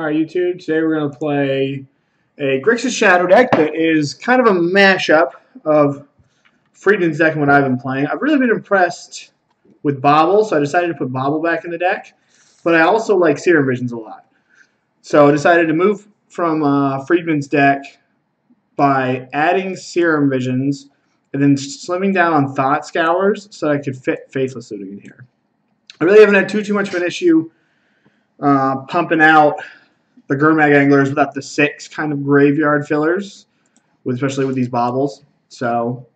Alright, YouTube, today we're going to play a Grixis Shadow deck that is kind of a mashup of Friedman's deck and what I've been playing. I've really been impressed with Bauble, so I decided to put Bauble back in the deck. But I also like Serum Visions a lot. So I decided to move from uh, Friedman's deck by adding Serum Visions and then slimming down on Thought Scours so that I could fit Faithless Looting in here. I really haven't had too, too much of an issue uh, pumping out the Gurmag Anglers without the six kind of graveyard fillers, with, especially with these baubles. So,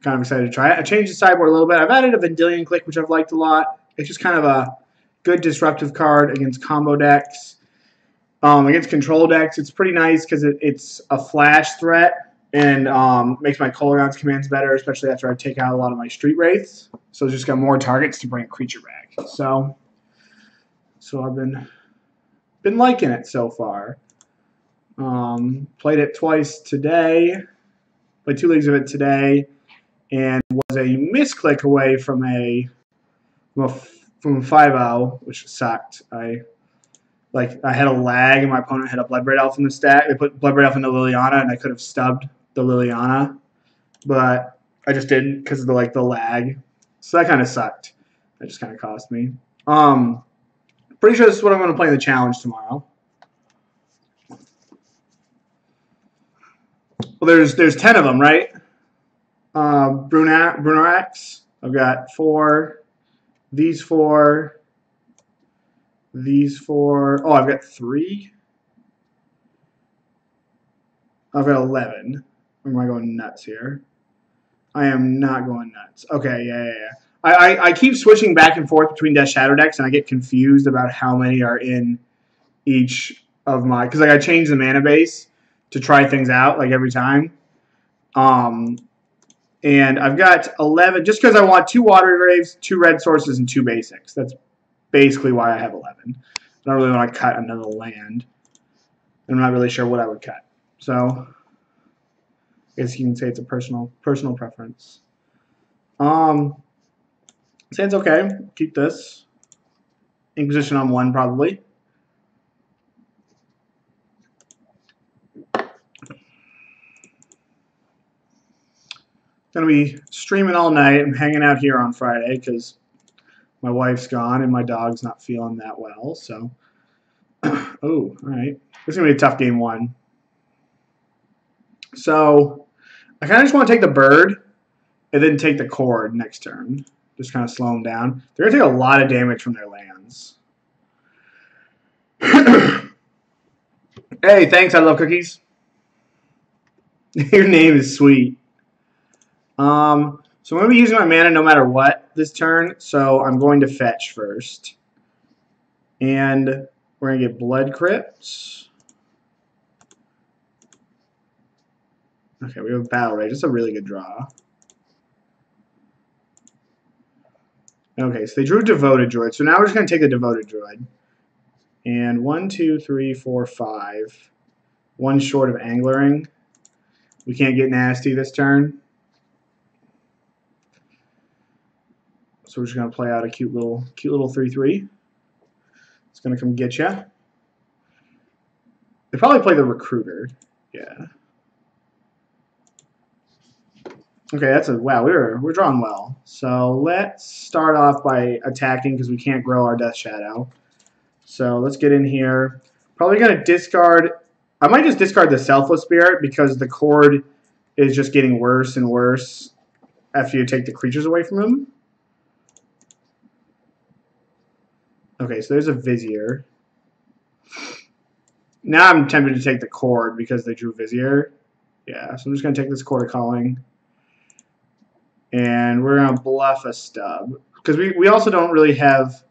kind of excited to try it. I changed the sideboard a little bit. I've added a Vendilion Clique, which I've liked a lot. It's just kind of a good disruptive card against combo decks. Um, against control decks, it's pretty nice because it, it's a flash threat and um, makes my Kolaghan's commands better, especially after I take out a lot of my Street Wraiths. So it's just got more targets to bring creature back. So, so I've been been liking it so far. Um, played it twice today. Played two leagues of it today, and was a misclick away from a from a, from 5 which sucked. I like I had a lag, and my opponent had a Bloodbraid Elf in the stack. They put blood Bloodbraid Elf into Liliana, and I could have stubbed the Liliana, but I just didn't because of the like the lag. So that kind of sucked. That just kind of cost me. Um, Pretty sure this is what I'm going to play in the challenge tomorrow. Well, there's there's ten of them, right? Uh, Brunat Brunarax. I've got four. These four. These four. Oh, I've got three. I've got eleven. Am I going nuts here? I am not going nuts. Okay, yeah, yeah, yeah. I, I, I, keep switching back and forth between Death Shadow decks, and I get confused about how many are in each of my because like I change the mana base to try things out like every time. Um, and I've got eleven just because I want two water graves, two red sources, and two basics. That's basically why I have eleven. I don't really want to cut another land. I'm not really sure what I would cut. So I guess you can say it's a personal personal preference. Um, Sand's okay. Keep this. Inquisition on one, probably. Gonna be streaming all night. I'm hanging out here on Friday because my wife's gone and my dog's not feeling that well. So, oh, all right. This is gonna be a tough game one. So, I kind of just want to take the bird and then take the Chord next turn just kind of slow them down. They're going to take a lot of damage from their lands. hey, thanks. I love cookies. Your name is sweet. Um, so I'm going to be using my mana no matter what this turn. So I'm going to fetch first. And we're going to get Blood Crypts. Okay, we have Battle Rage. It's a really good draw. Okay, so they drew a Devoted Druid. So now we're just going to take the Devoted Druid. And one, two, three, four, five. One short of Anglering. We can't get nasty this turn. So we're just going to play out a cute little cute little 3-3. It's going to come get you. They probably play the Recruiter. Yeah. Okay, that's a wow. We're we're drawing well. So let's start off by attacking because we can't grow our Death Shadow. So let's get in here. Probably gonna discard. I might just discard the Selfless Spirit because the Chord is just getting worse and worse after you take the creatures away from him. Okay, so there's a Vizier. Now I'm tempted to take the Chord because they drew Vizier. Yeah, so I'm just going to take this Chord Calling and we're going to bluff a stub. Because we, we also don't really have...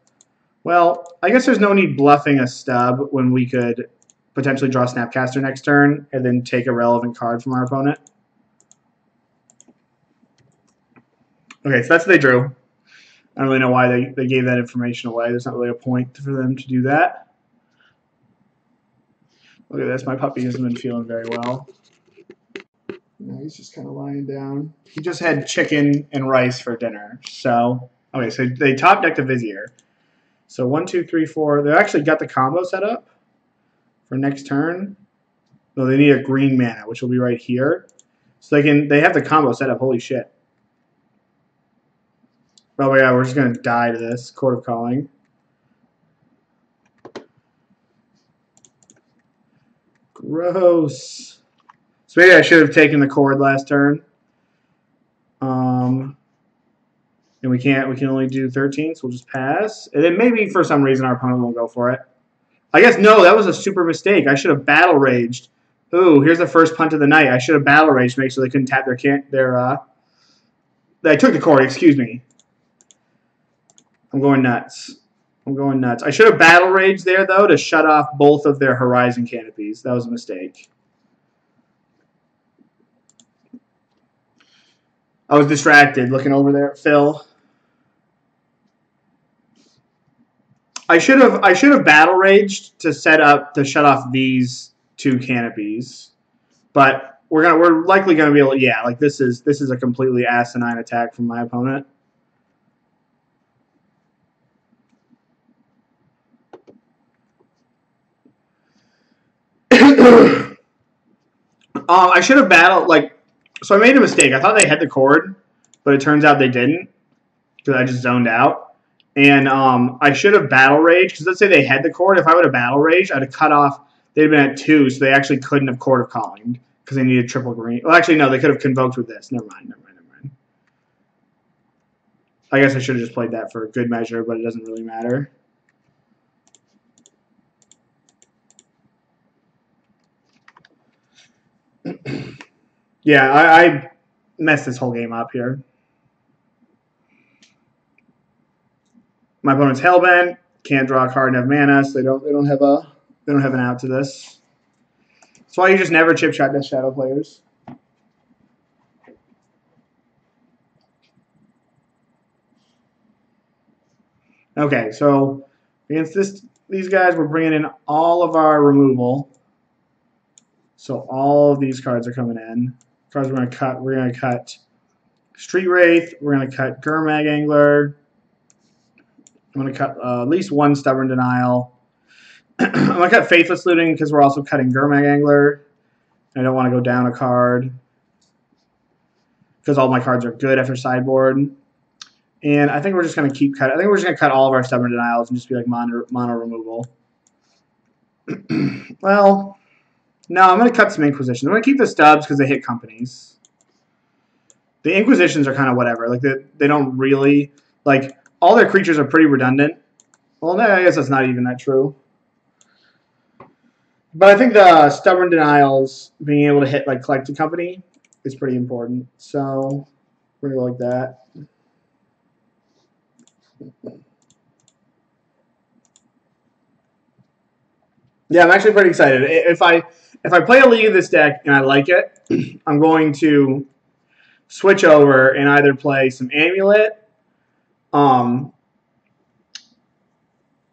Well, I guess there's no need bluffing a stub when we could potentially draw Snapcaster next turn and then take a relevant card from our opponent. Okay, so that's what they drew. I don't really know why they, they gave that information away. There's not really a point for them to do that. Look at this. My puppy hasn't been feeling very well. No, he's just kind of lying down. He just had chicken and rice for dinner. So, okay, so they top decked a Vizier. So one, two, three, four. They actually got the combo set up. for next turn. No, they need a green mana, which will be right here. So they can they have the combo set up. Holy shit. Oh yeah, we're just gonna die to this. Chord of Calling. Gross. So maybe I should have taken the Chord last turn. Um, and we can't. We can only do 13, so we'll just pass. And then maybe for some reason our opponent won't go for it. I guess no, that was a super mistake. I should have battle raged. Ooh, here's the first punt of the night. I should have battle raged to make sure they couldn't tap their can their. Uh, I took the cord. Excuse me. I'm going nuts. I'm going nuts. I should have battle raged there though to shut off both of their horizon canopies. That was a mistake. I was distracted looking over there at Phil. I should have I should have battle raged to set up to shut off these two canopies, but we're gonna we're likely gonna be able. Yeah, like this is this is a completely asinine attack from my opponent. um, I should have battled like so. I made a mistake. I thought they had the Chord, but it turns out they didn't because I just zoned out. And um, I should have battle rage because let's say they had the Chord. If I would have battle rage, I'd have cut off. They'd been at two, so they actually couldn't have Chord of Calling because they needed triple green. Well, actually, no, they could have convoked with this. Never mind. Never mind. Never mind. I guess I should have just played that for a good measure, but it doesn't really matter. yeah, I, I messed this whole game up here. My opponent's hellbent. Can't draw a card and have mana, so they don't they don't have a they don't have an out to this. That's why you just never chip shot Death Shadow players. Okay, so against this these guys, we're bringing in all of our removal. So all of these cards are coming in. Cards we're going to cut. We're going to cut Street Wraith. We're going to cut Gurmag Angler. I'm going to cut uh, at least one Stubborn Denial. I'm going to cut Faithless Looting because we're also cutting Gurmag Angler. I don't want to go down a card because all my cards are good after sideboard. And I think we're just going to keep cutting. I think we're just going to cut all of our Stubborn Denials and just be like mono, mono removal. well, no, I'm going to cut some Inquisitions. I'm going to keep the stubs because they hit companies. The Inquisitions are kind of whatever. Like, they, they don't really... Like, all their creatures are pretty redundant. Well, no, I guess that's not even that true. But I think the Stubborn Denials, being able to hit, like, Collected Company is pretty important. So, we're going to go like that. Yeah, I'm actually pretty excited. If I if I play a league of this deck and I like it, I'm going to switch over and either play some Amulet, um,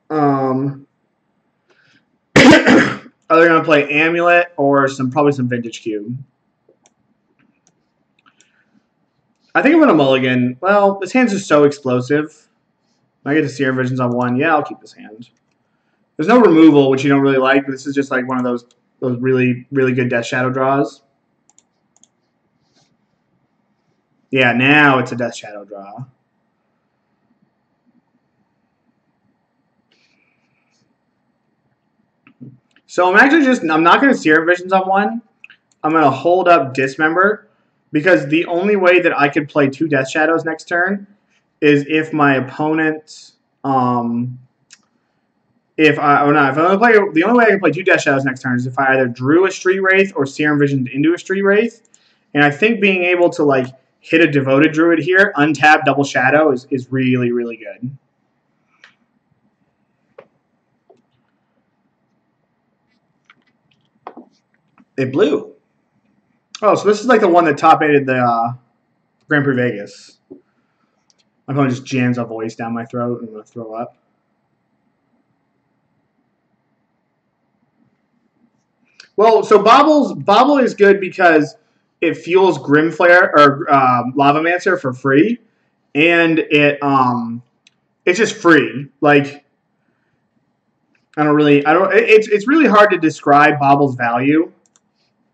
um, either going to play Amulet or some probably some Vintage Cube. I think I'm going to mulligan. Well, this hand's just so explosive. I get to Serum Visions on one. Yeah, I'll keep this hand. There's no removal, which you don't really like. But this is just like one of those those really, really good Death Shadow draws. Yeah, now it's a Death Shadow draw. So I'm actually just, I'm not going to Serum Visions on one. I'm going to hold up Dismember because the only way that I could play two Death Shadows next turn is if my opponent um, if I or not, if I play the only way I can play two Death Shadows next turn is if I either drew a Street Wraith or Serum Visioned into a Street Wraith. And I think being able to like hit a devoted druid here, untap double shadow is, is really, really good. It blew. Oh, so this is like the one that top aided the uh, Grand Prix Vegas. My phone just jams a voice down my throat and I'm going to throw up. Well, so Baubles Bauble is good because it fuels Grimflare or um, Lavamancer for free, and it um, it's just free. Like, I don't really, I don't. It's it's really hard to describe Bauble's value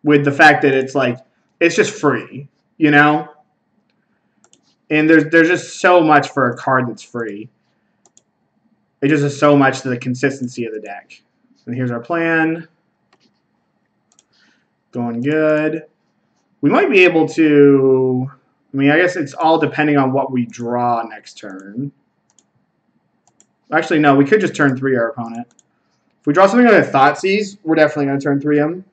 with the fact that it's like it's just free, you know. And there's there's just so much for a card that's free. It just is so much to the consistency of the deck. And here's our plan. Going good. We might be able to. I mean, I guess it's all depending on what we draw next turn. Actually, no, we could just turn three our opponent. If we draw something like a Thoughtseize, we're definitely going to turn three him.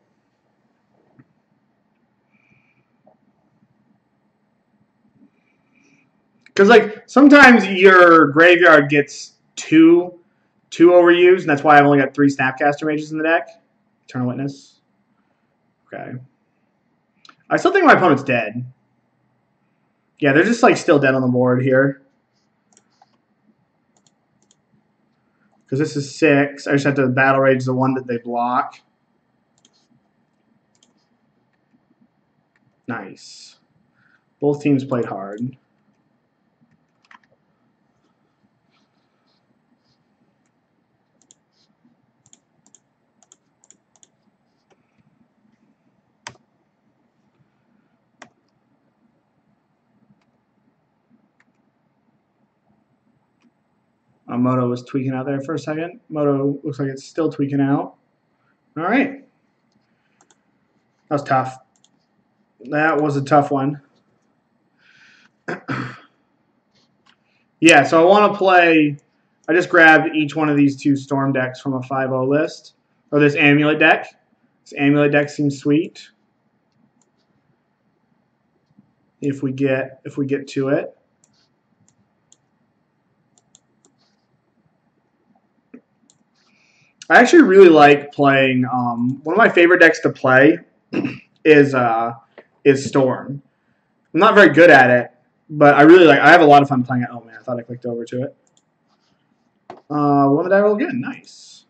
Because, like, sometimes your graveyard gets two, two overused, and that's why I've only got three Snapcaster Mages in the deck. Eternal Witness. Okay. I still think my opponent's dead. Yeah, they're just, like, still dead on the board here. Because this is six. I just have to Battle Rage the one that they block. Nice. Both teams played hard. Uh, Moto was tweaking out there for a second. Moto looks like it's still tweaking out. All right. That was tough. That was a tough one. yeah, so I want to play... I just grabbed each one of these two Storm decks from a 5-0 list. Or this Amulet deck. This Amulet deck seems sweet. If we get if we get to it. I actually really like playing. Um, one of my favorite decks to play is uh, is Storm. I'm not very good at it, but I really like. I have a lot of fun playing it. Oh man, I thought I clicked over to it. Uh, one die roll again. Nice.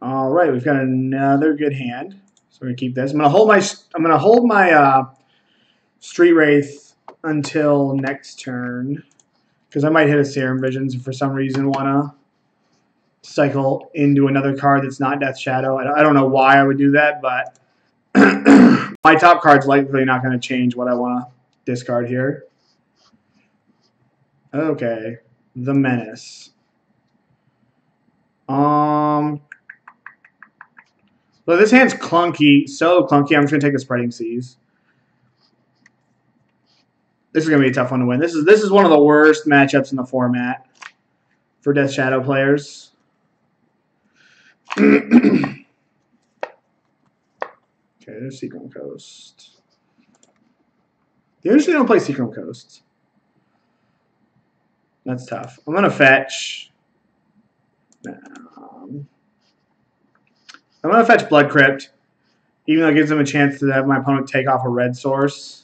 All right, we've got another good hand. So we're gonna keep this. I'm gonna hold my. I'm gonna hold my uh, Street Wraith until next turn because I might hit a Serum Visions and for some reason wanna cycle into another card that's not Death Shadow. I don't know why I would do that, but my top card's likely not going to change what I want to discard here. Okay, the Menace. Um, well, this hand's clunky, so clunky. I'm just gonna take a Spreading Seas. This is gonna be a tough one to win. This is this is one of the worst matchups in the format for Death Shadow players. okay, there's Seachrome Coast. They usually don't play Seachrome Coast. That's tough. I'm going to fetch... Um, I'm going to fetch Blood Crypt, even though it gives them a chance to have my opponent take off a red source.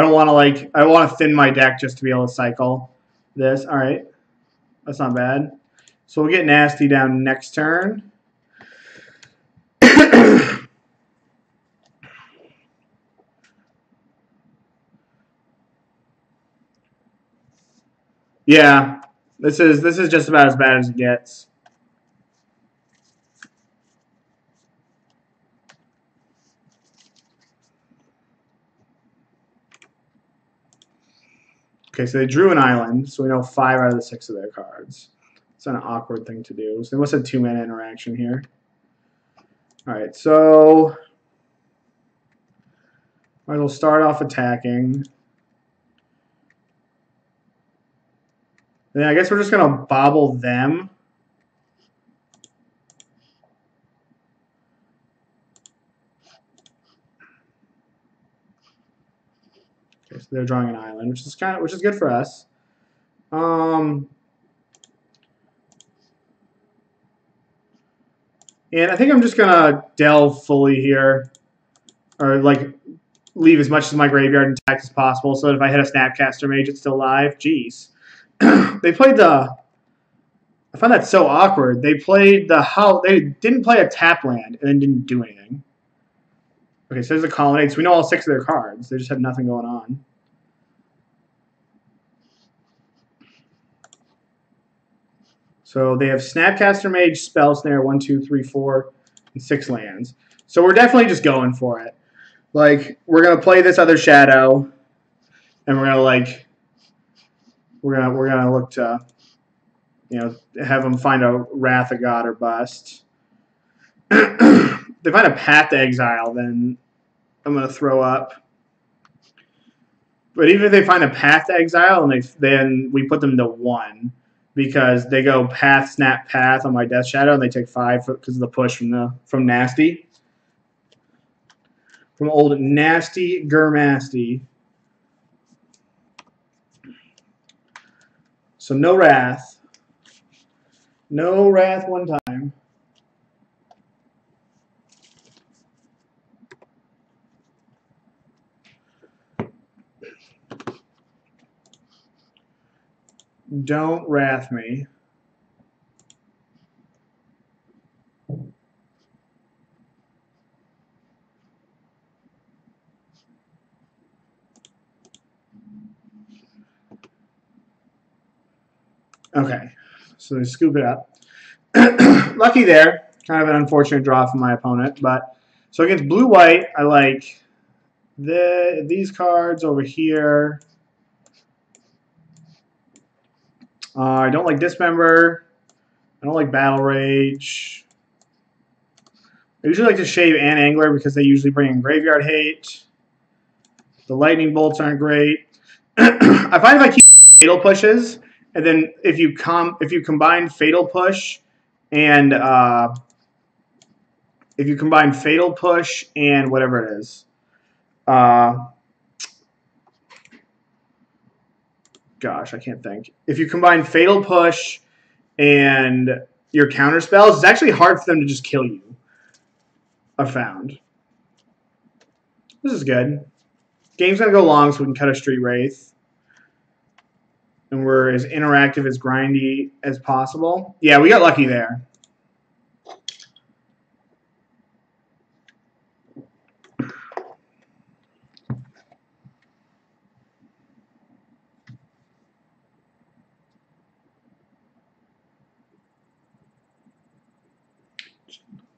I don't want to like, I want to thin my deck just to be able to cycle this. All right. That's not bad. So we'll get nasty down next turn. yeah. This is this is just about as bad as it gets. Okay, so they drew an island, so we know five out of the six of their cards. It's an awkward thing to do. So they must have two mana interaction here. Alright, so might as well start off attacking. Then I guess we're just gonna bobble them. They're drawing an island, which is kind of which is good for us. Um, and I think I'm just gonna delve fully here, or like leave as much of my graveyard intact as possible, so that if I hit a Snapcaster Mage, it's still alive. Jeez, they played the. I find that so awkward. They played the how they didn't play a tap land and then didn't do anything. Okay, so there's a colonnade. So we know all six of their cards. They just have nothing going on. So they have Snapcaster Mage, Spell Snare, one, two, three, four, and six lands. So we're definitely just going for it. Like, we're gonna play this other shadow, and we're gonna like we're gonna we're gonna look to you know have them find a Wrath of God or bust. they find a Path to Exile, then I'm gonna throw up. But even if they find a Path to Exile, and they then we put them to one because they go Path Snap Path on my Death Shadow, and they take five because of the push from the from Nasty from old Nasty Gurmasty. So no wrath. No wrath one time. Don't wrath me. Okay, so they scoop it up. Lucky there. Kind of an unfortunate draw from my opponent, but so against blue-white, I like the these cards over here. Uh, I don't like Dismember. I don't like Battle Rage. I usually like to shave and Angler because they usually bring in Graveyard Hate. The Lightning Bolts aren't great. I find if I keep Fatal Pushes, and then if you com if you combine Fatal Push and uh, if you combine Fatal Push and whatever it is, uh, gosh, I can't think. If you combine Fatal Push and your counter spells, it's actually hard for them to just kill you. I've found. This is good. Game's gonna go long, so we can cut a Street Wraith and we're as interactive as grindy as possible. Yeah, we got lucky there.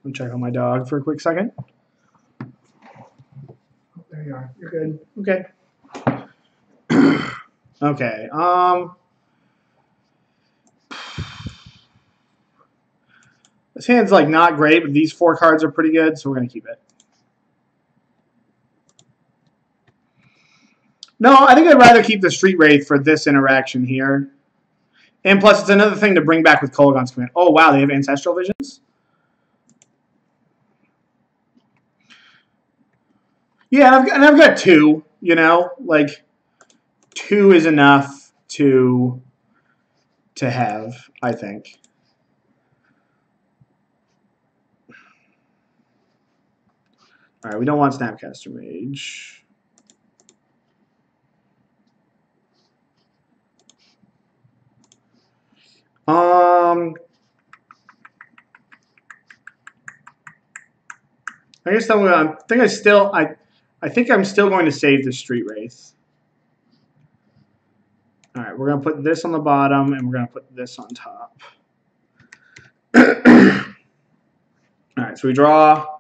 Me check on my dog for a quick second. There you are. You're good. Okay. Okay. Um. This hand's like not great, but these four cards are pretty good, so we're gonna keep it. No, I think I'd rather keep the Street Wraith for this interaction here. And plus, it's another thing to bring back with Kolaghan's Command. Oh, wow, they have Ancestral Visions? Yeah, and I've, and I've got two, you know? Like, two is enough to to have, I think. All right, we don't want Snapcaster Mage. Um, I guess I'm gonna, I think I still I I think I'm still going to save the Street Wraith. All right, we're going to put this on the bottom, and we're going to put this on top. All right, so we draw.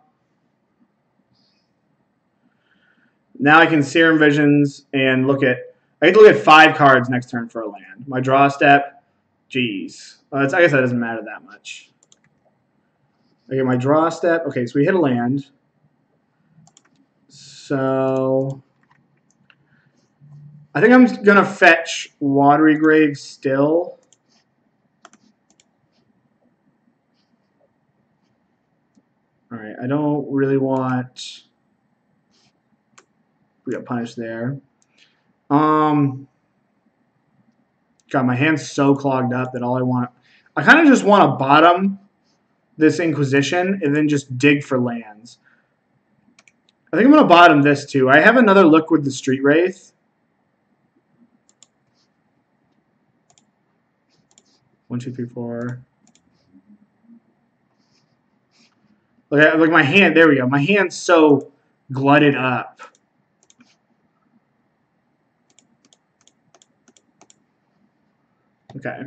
Now I can Serum Visions and look at, I get to look at five cards next turn for a land. My draw step, geez. I guess that doesn't matter that much. I get my draw step. Okay, so we hit a land. So I think I'm going to fetch Watery Grave still. All right, I don't really want... We got punished there. Um, God, my hand's so clogged up that all I want... I kind of just want to bottom this Inquisition and then just dig for lands. I think I'm going to bottom this too. I have another look with the Street Wraith. One, two, three, four. Look at like my hand. There we go. My hand's so glutted up. Okay.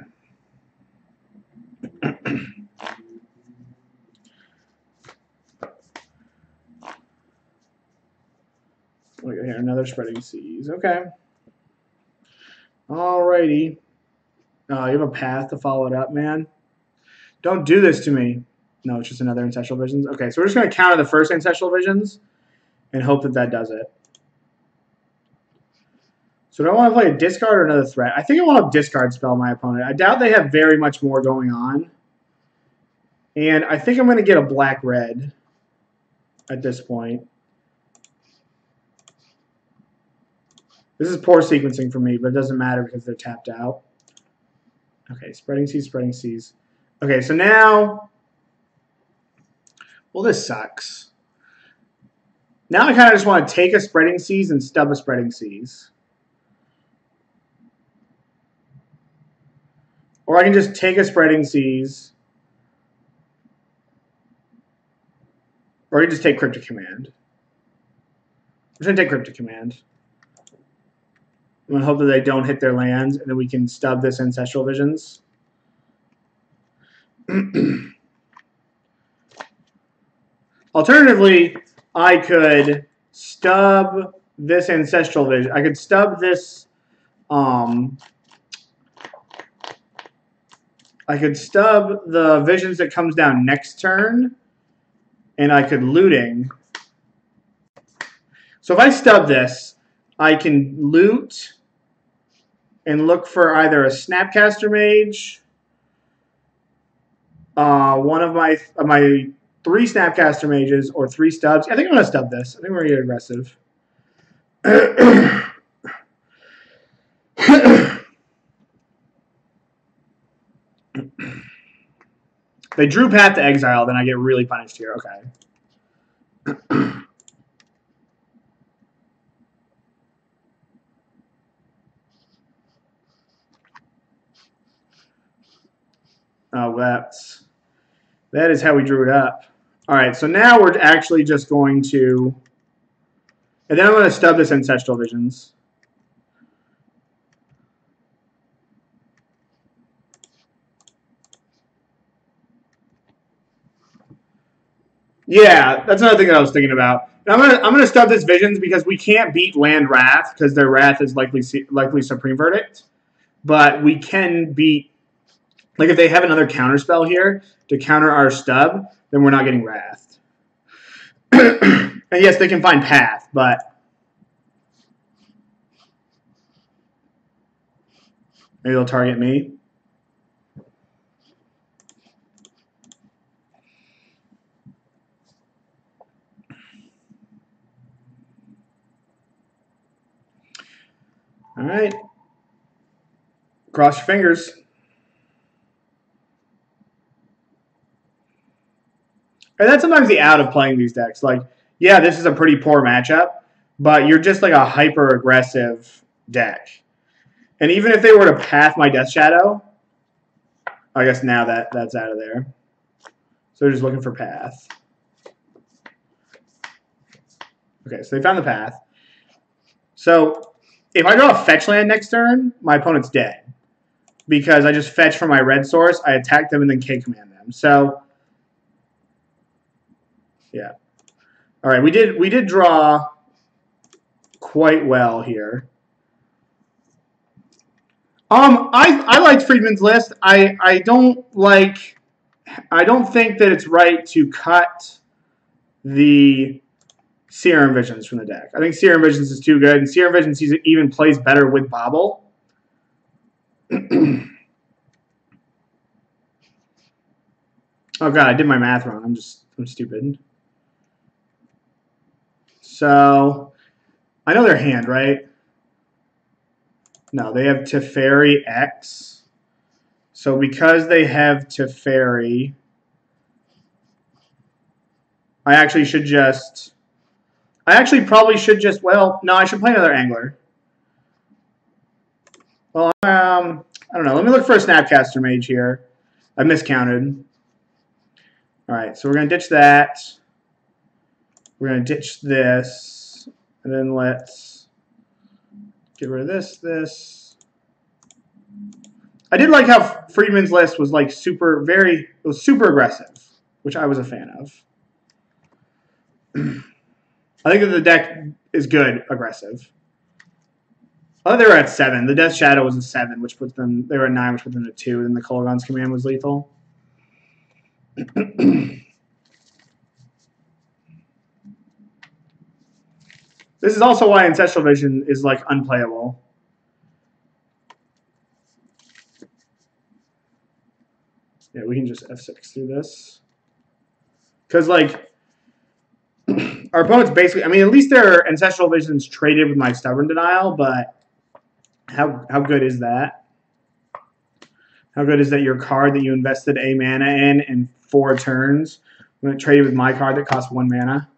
Look at here, another spreading seas. Okay. Alrighty. Oh, you have a path to follow it up, man. Don't do this to me. No, it's just another Ancestral Visions. Okay, so we're just going to counter the first Ancestral Visions and hope that that does it. So do I want to play a discard or another threat? I think I want to discard spell my opponent. I doubt they have very much more going on. And I think I'm going to get a black-red at this point. This is poor sequencing for me, but it doesn't matter because they're tapped out. Okay, spreading seas, spreading seas. Okay, so now, well, this sucks. Now I kind of just want to take a spreading seas and stub a spreading seas. Or I can just take a spreading seas. Or I can just take Cryptic Command. I'm just going to take Cryptic Command. To hope that they don't hit their lands, and then we can stub this Ancestral Visions. Alternatively, I could stub this Ancestral Vision. I could stub this... Um, I could stub the Visions that comes down next turn, and I could looting. So if I stub this, I can loot and look for either a Snapcaster Mage, uh, one of my of my three Snapcaster Mages, or three stubs. I think I'm going to stub this. I think we're going to get aggressive. they drew Path to Exile, then I get really punished here. Okay. Oh, that's that is how we drew it up. All right, so now we're actually just going to, and then I'm going to stub this Ancestral Visions. Yeah, that's another thing that I was thinking about. And I'm gonna I'm gonna stub this Visions because we can't beat Land Wrath because their Wrath is likely likely Supreme Verdict, but we can beat like if they have another counter spell here to counter our stub, then we're not getting wrathed. and yes, they can find path, but maybe they'll target me. All right. Cross your fingers. And that's sometimes the out of playing these decks. Like, yeah, this is a pretty poor matchup, but you're just like a hyper aggressive deck. And even if they were to path my Death Shadow, I guess now that that's out of there. So they're just looking for path. Okay, so they found the path. So if I draw a fetch land next turn, my opponent's dead. Because I just fetch from my red source, I attack them and then K command them. So yeah. All right, we did we did draw quite well here. Um, I I liked Friedman's list. I I don't like. I don't think that it's right to cut the Serum Visions from the deck. I think Serum Visions is too good, and Serum Visions even plays better with Bauble. oh god, I did my math wrong. I'm just I'm stupid. So I know their hand, right? No, they have Teferi X. So because they have Teferi, I actually should just... I actually probably should just... Well, no, I should play another Angler. Well, um, I don't know. Let me look for a Snapcaster Mage here. I miscounted. All right, so we're going to ditch that. We're going to ditch this, and then let's get rid of this, this. I did like how Friedman's list was like super, very, it was super aggressive, which I was a fan of. I think that the deck is good, aggressive. Oh, they were at seven. The Death Shadow was a seven, which puts them. They were at nine, which put them at two. Then the Kolaghan's command was lethal. this is also why Ancestral Vision is like unplayable. Yeah, we can just F6 through this. Because, like, our opponent's basically, I mean, at least their Ancestral Vision's traded with my Stubborn Denial, but how, how good is that? How good is that your card that you invested a mana in in four turns when it traded with my card that costs one mana?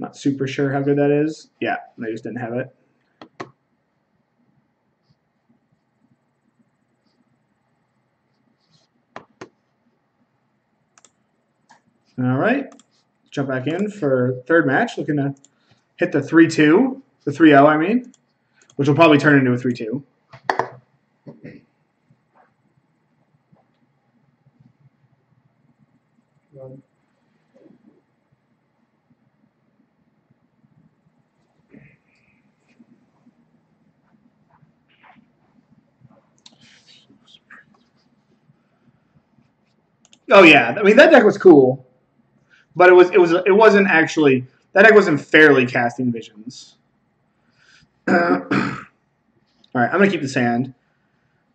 Not super sure how good that is. Yeah, they just didn't have it. All right, jump back in for third match. Looking to hit the 3-2, the 3-0, I mean, which will probably turn into a 3-2. Oh yeah, I mean that deck was cool, but it was it was it wasn't actually that deck wasn't fairly casting visions. All right, I'm gonna keep this hand.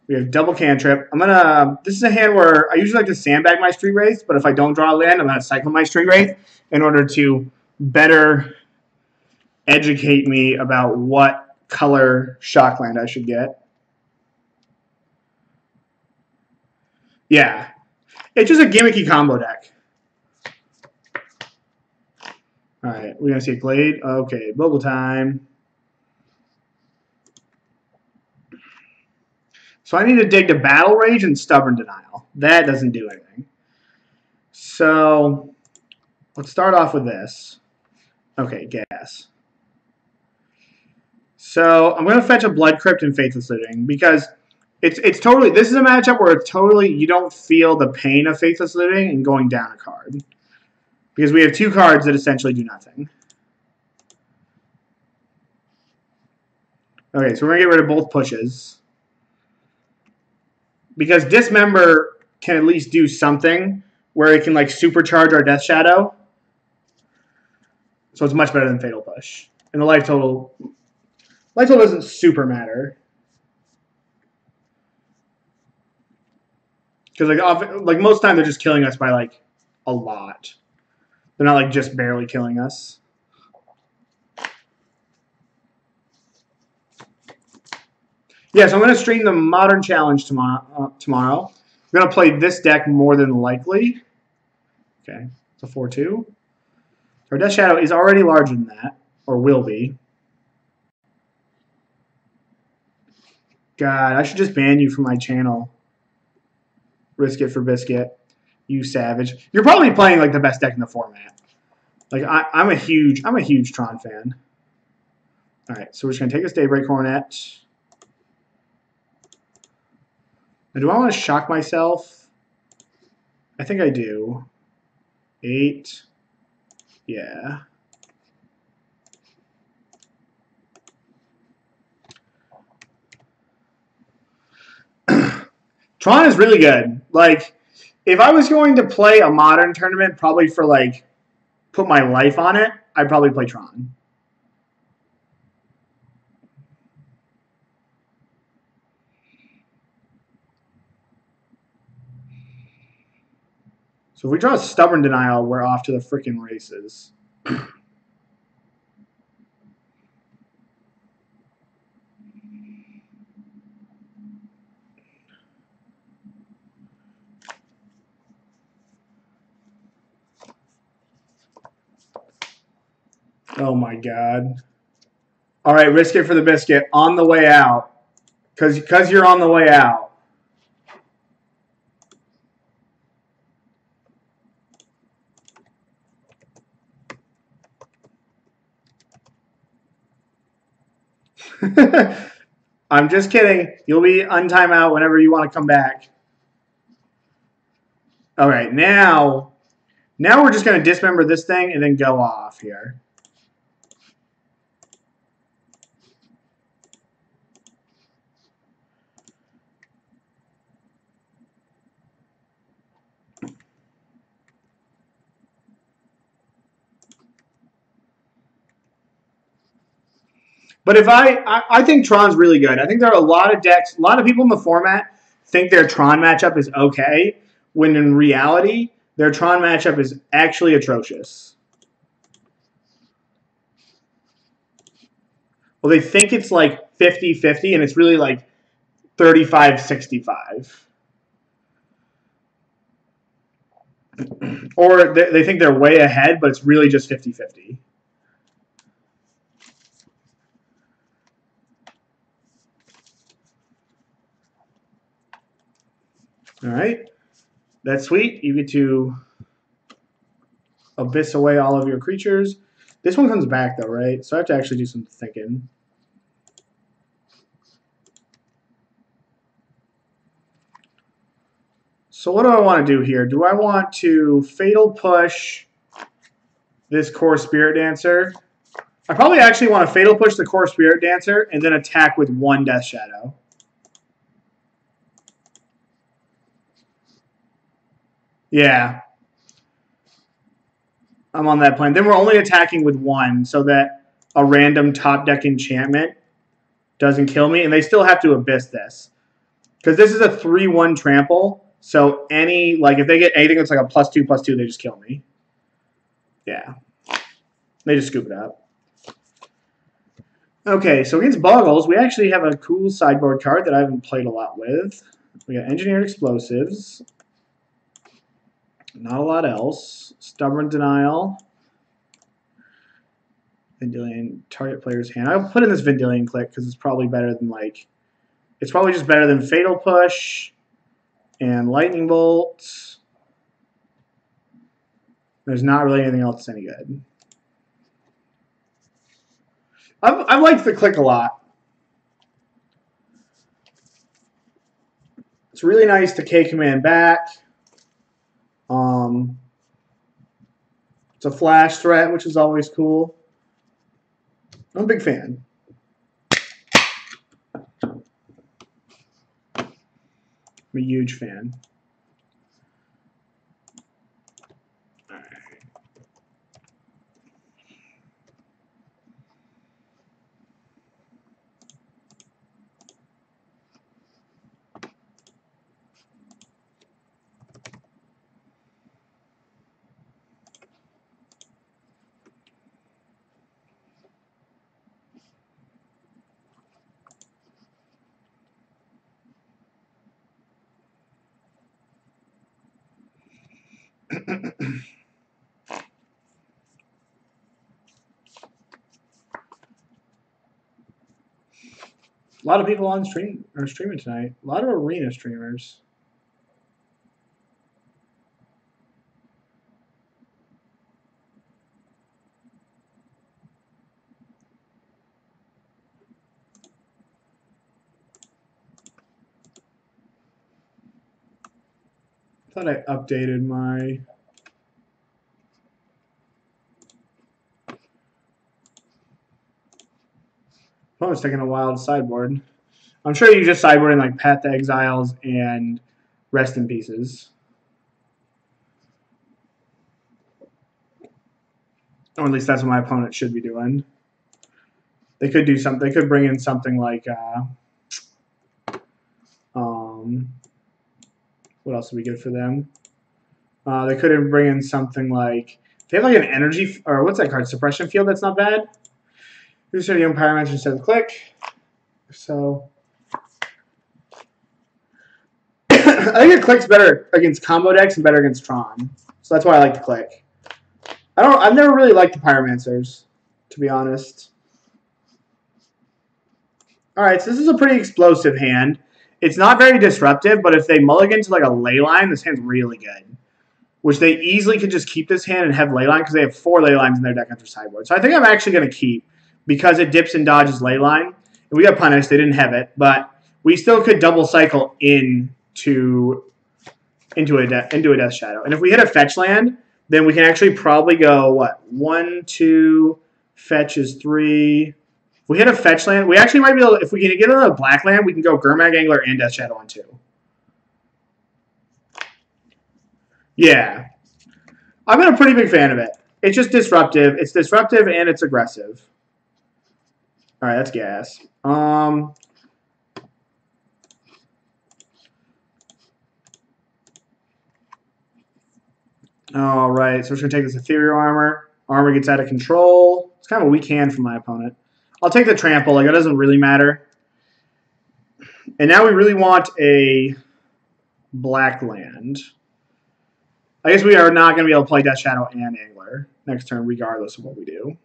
We have double cantrip. I'm gonna. This is a hand where I usually like to sandbag my street wraith, but if I don't draw a land, I'm gonna cycle my street wraith in order to better educate me about what color shock land I should get. Yeah, it's just a gimmicky combo deck. Alright, we're going to see a Glade. Okay, Bogle time. So I need to dig to Battle Rage and Stubborn Denial. That doesn't do anything. So let's start off with this. Okay, gas. So I'm going to fetch a Blood Crypt and Faithless Looting because it's it's totally this is a matchup where it's totally you don't feel the pain of Faithless Looting and going down a card. Because we have two cards that essentially do nothing. Okay, so we're gonna get rid of both pushes. Because Dismember can at least do something where it can like supercharge our Death Shadow. So it's much better than Fatal Push. And the life total life total doesn't super matter. Because like like most time they're just killing us by like a lot. They're not like just barely killing us. Yeah, so I'm going to stream the Modern Challenge tomorrow. Uh, tomorrow, I'm going to play this deck more than likely. Okay, it's a 4-2. Our Death Shadow is already larger than that, or will be. God, I should just ban you from my channel. Risk it for biscuit. You savage. You're probably playing like the best deck in the format. Like I, I'm a huge, I'm a huge Tron fan. All right, so we're just gonna take this Daybreak Coronet. Now, do I want to shock myself? I think I do. Eight. Yeah. Tron is really good. Like, if I was going to play a modern tournament, probably for like put my life on it, I'd probably play Tron. So if we draw a stubborn denial, we're off to the freaking races. Oh my god. All right, risk it for the biscuit on the way out. Cause cause you're on the way out. I'm just kidding. You'll be on timeout whenever you want to come back. All right, now, now we're just going to dismember this thing and then go off here. But if I, I, I think Tron's really good. I think there are a lot of decks, a lot of people in the format think their Tron matchup is okay, when in reality, their Tron matchup is actually atrocious. Well, they think it's like 50-50, and it's really like 35-65. or they, they think they're way ahead, but it's really just 50-50. All right. That's sweet. You get to abyss away all of your creatures. This one comes back though, right? So I have to actually do some thinking. So what do I want to do here? Do I want to Fatal Push this Kor Spiritdancer? I probably actually want to Fatal Push the Kor Spiritdancer and then attack with one Death Shadow. Yeah. I'm on that plan. Then we're only attacking with one so that a random top deck enchantment doesn't kill me. And they still have to abyss this. Because this is a 3-1 trample. So any, like, if they get anything that's like a plus 2, plus 2, they just kill me. Yeah. They just scoop it up. Okay, so against Boggles, we actually have a cool sideboard card that I haven't played a lot with. We got Engineered Explosives. Not a lot else. Stubborn Denial. Vendilion, target player's hand. I'll put in this Vendilion Clique because it's probably better than like, it's probably just better than Fatal Push and Lightning Bolt. There's not really anything else any good. I've, I've liked the Clique a lot. It's really nice to K command back. Um, it's a flash threat, which is always cool. I'm a big fan. I'm a huge fan. A lot of people on stream are streaming tonight. A lot of arena streamers. thought I updated my It's taking a while to sideboard. I'm sure you just sideboarding like Path to Exiles and Rest in Pieces. Or at least that's what my opponent should be doing. They could do something. They could bring in something like, uh, um, what else would be good for them? Uh, they could bring in something like, they have like an energy, or what's that card? Suppression Field. That's not bad. Here's the Pyromancer instead of Clique. So I think it Clique's better against combo decks and better against Tron. So that's why I like to Clique. I don't I've never really liked the Pyromancers, to be honest. Alright, so this is a pretty explosive hand. It's not very disruptive, but if they mulligan to like a Leyline, this hand's really good. Which they easily could just keep this hand and have Leyline because they have four Leylines in their deck after sideboard. So I think I'm actually going to keep because it dips and dodges Leyline. we got punished. They didn't have it, but we still could double cycle into into a into a Death Shadow. And if we hit a fetch land, then we can actually probably go what one, two, fetch is three. If we hit a fetch land, we actually might be able. If we can get a black land, we can go Gurmag Angler and Death Shadow on two. Yeah, I've been a pretty big fan of it. It's just disruptive. It's disruptive and it's aggressive. All right, that's gas. Um, all right, so we're going to take this ethereal armor. Armor gets out of control. It's kind of a weak hand for my opponent. I'll take the trample. Like, it doesn't really matter. And now we really want a black land. I guess we are not going to be able to play Death Shadow and Angler next turn, regardless of what we do.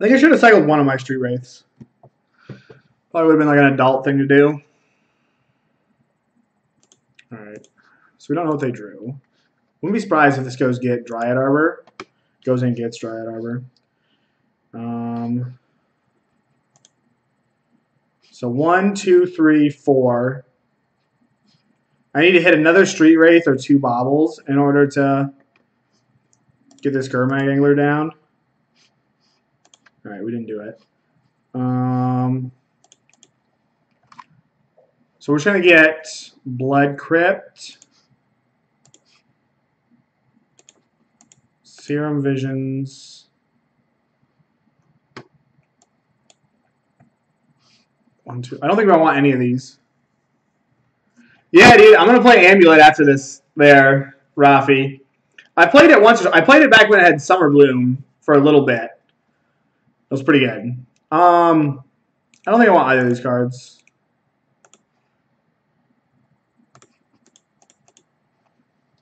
I think I should have cycled one of my Street Wraiths. Probably would have been like an adult thing to do. Alright. So we don't know what they drew. Wouldn't be surprised if this goes get Dryad Arbor. Goes in gets Dryad Arbor. Um, so one, two, three, four. I need to hit another Street Wraith or two Baubles in order to get this Gurmag Angler down. All right, we didn't do it. Um, so we're just going to get Blood Crypt, Serum Visions, one, two. I don't think I want any of these. Yeah, dude, I'm gonna play Amulet after this. There, Rafi. I played it once. I played it back when it had Summer Bloom for a little bit. That was pretty good. Um, I don't think I want either of these cards.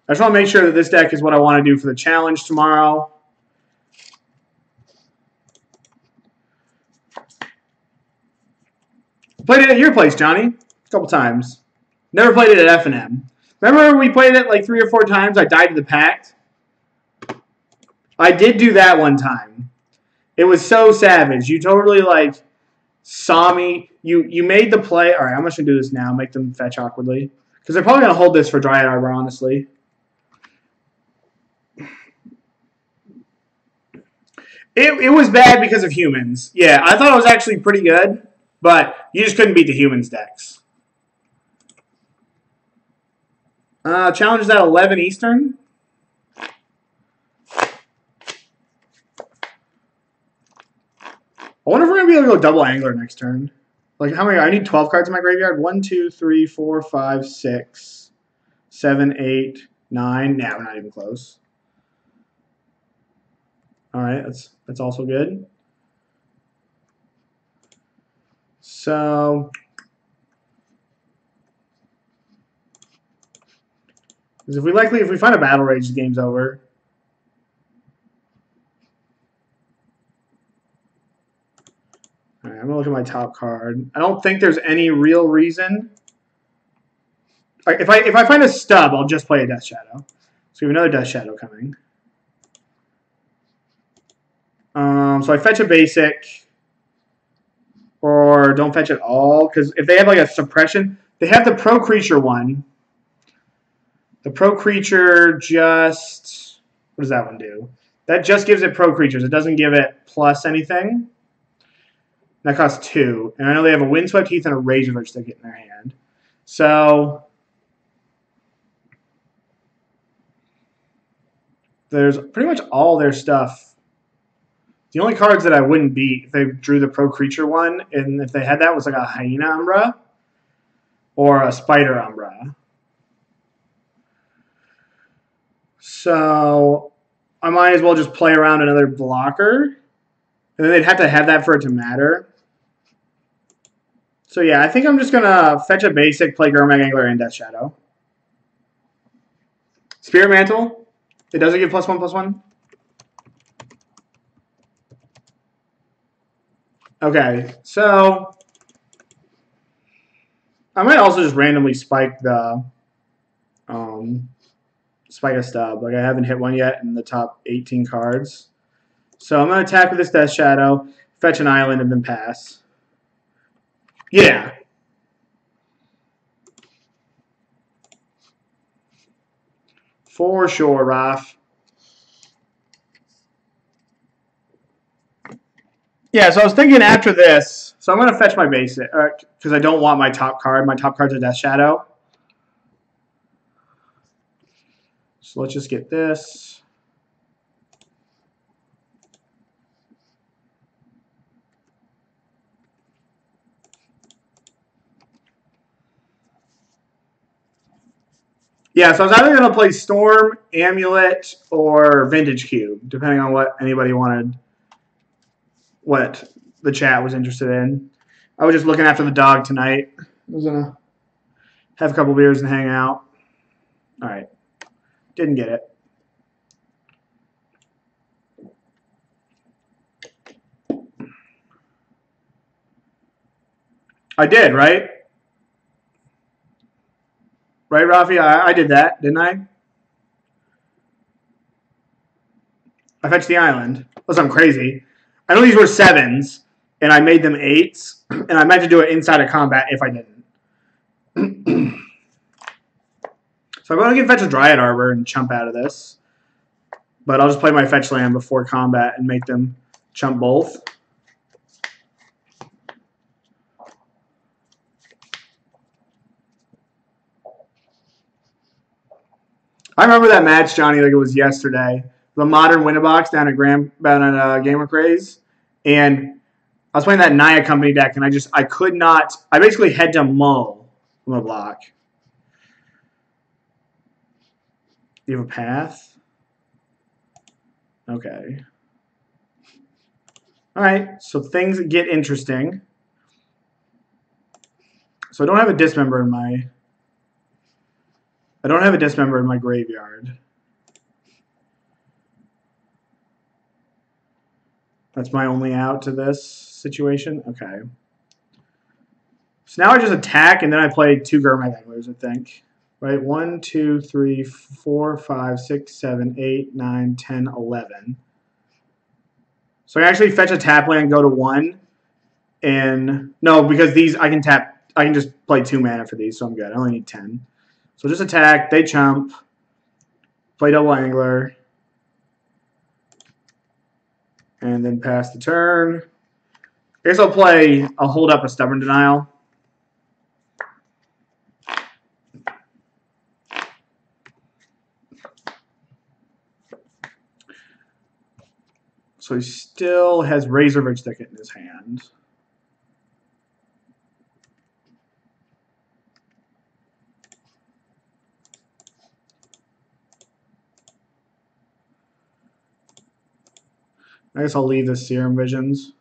I just want to make sure that this deck is what I want to do for the challenge tomorrow. Played it at your place, Johnny, a couple times. Never played it at FNM. Remember we played it like three or four times? I died to the Pact. I did do that one time. It was so savage. You totally like saw me. You you made the play. All right, I'm just gonna do this now. Make them fetch awkwardly because they're probably gonna hold this for Dryad Arbor. Honestly. It, it was bad because of humans. Yeah, I thought it was actually pretty good, but you just couldn't beat the humans decks. Uh, challenge is at 11 Eastern. I wonder if we're going to be able to go double angler next turn. Like, how many? I need 12 cards in my graveyard. 1, 2, 3, 4, 5, 6, 7, 8, 9. Nah, we're not even close. All right, that's, that's also good. So, if we likely, if we find a battle rage, the game's over. I'm gonna look at my top card. I don't think there's any real reason. If I if I find a stub, I'll just play a Death Shadow. So we have another Death Shadow coming. Um, so I fetch a basic, or don't fetch at all, because if they have like a suppression, they have the pro creature one. The pro creature just what does that one do? That just gives it pro creatures. It doesn't give it plus anything. That costs two. And I know they have a Windswept Heath and a Razorverge they get in their hand. So there's pretty much all their stuff. The only cards that I wouldn't beat if they drew the Pro Creature one, and if they had that, was like a Hyena Umbra or a Spider Umbra. So I might as well just play around another blocker. And then they'd have to have that for it to matter. So yeah, I think I'm just going to fetch a basic, play Gurmag Angler, and Death Shadow. Spirit Mantle. It doesn't give plus one, plus one. Okay, so I might also just randomly spike the um, spike a stub. Like I haven't hit one yet in the top 18 cards. So I'm to attack with this Death Shadow, fetch an island, and then pass. Yeah. For sure, Raf. Yeah, so I was thinking after this, so I'm going to fetch my basic, because uh, I don't want my top card. My top card's a Death Shadow. So let's just get this. Yeah, so I was either going to play Storm, Amulet, or Vintage Cube, depending on what anybody wanted, what the chat was interested in. I was just looking after the dog tonight. I was going to have a couple beers and hang out. All right. Didn't get it. I did, right? Right, Rafi? I, I did that, didn't I? I fetched the island. Unless I'm crazy. I know these were sevens, and I made them eights, and I meant to do it inside of combat if I didn't. so I'm going to get fetch a Dryad Arbor and chump out of this. But I'll just play my fetch land before combat and make them chump both. I remember that match, Johnny, like it was yesterday. The modern Winnabox down at Grand down at uh, Gamer Craze, and I was playing that Naya Company deck, and I just I could not. I basically had to mull from a block. You have a path. Okay. All right, so things get interesting. So I don't have a dismember in my I don't have a dismember in my graveyard. That's my only out to this situation? Okay. So now I just attack, and then I play two Gurmag Anglers, I think. Right? One, two, three, four, five, six, seven, eight, nine, ten, eleven. So I actually fetch a tap land, go to one, and no, because these I can tap. I can just play two mana for these, so I'm good. I only need ten. So just attack, they chump, play double angler, and then pass the turn. I guess I'll play, I'll hold up a stubborn denial. So he still has Razorverge Thicket in his hand. I guess I'll leave the Serum Visions.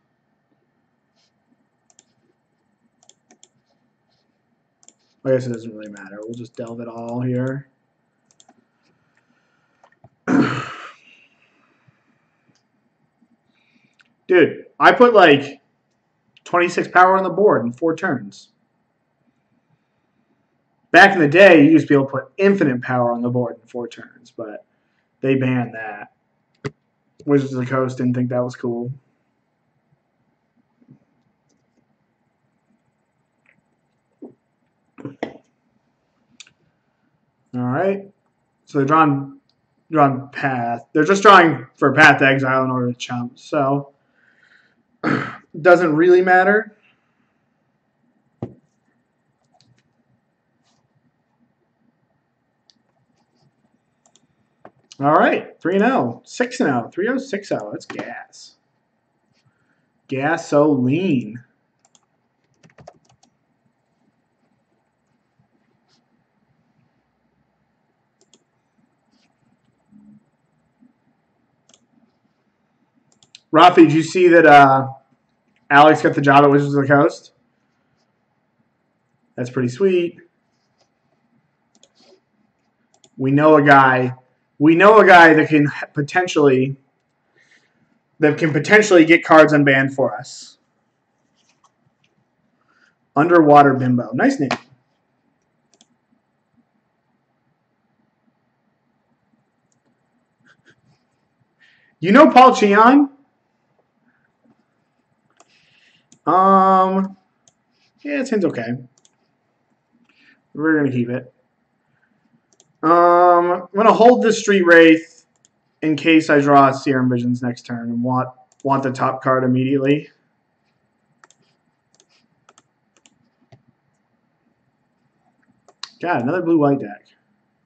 I guess it doesn't really matter. We'll just delve it all here. Dude, I put like 26 power on the board in four turns. Back in the day, you used to be able to put infinite power on the board in four turns, but they banned that. Wizards of the Coast didn't think that was cool. All right. So they're drawing, drawing path. They're just drawing for path exile in order to chump. So doesn't really matter. All right, 3 0, 6 0, 3 0, 6 0. That's gas. Gasoline. Rafi, did you see that uh, Alex got the job at Wizards of the Coast? That's pretty sweet. We know a guy we know a guy that can potentially that can potentially get cards unbanned for us. Underwater Bimbo. Nice name. You know Paul Cheon? Um, yeah, it seems okay. We're going to keep it. Um, I'm gonna hold the Street Wraith in case I draw Serum Visions next turn and want want the top card immediately. God, another blue white deck.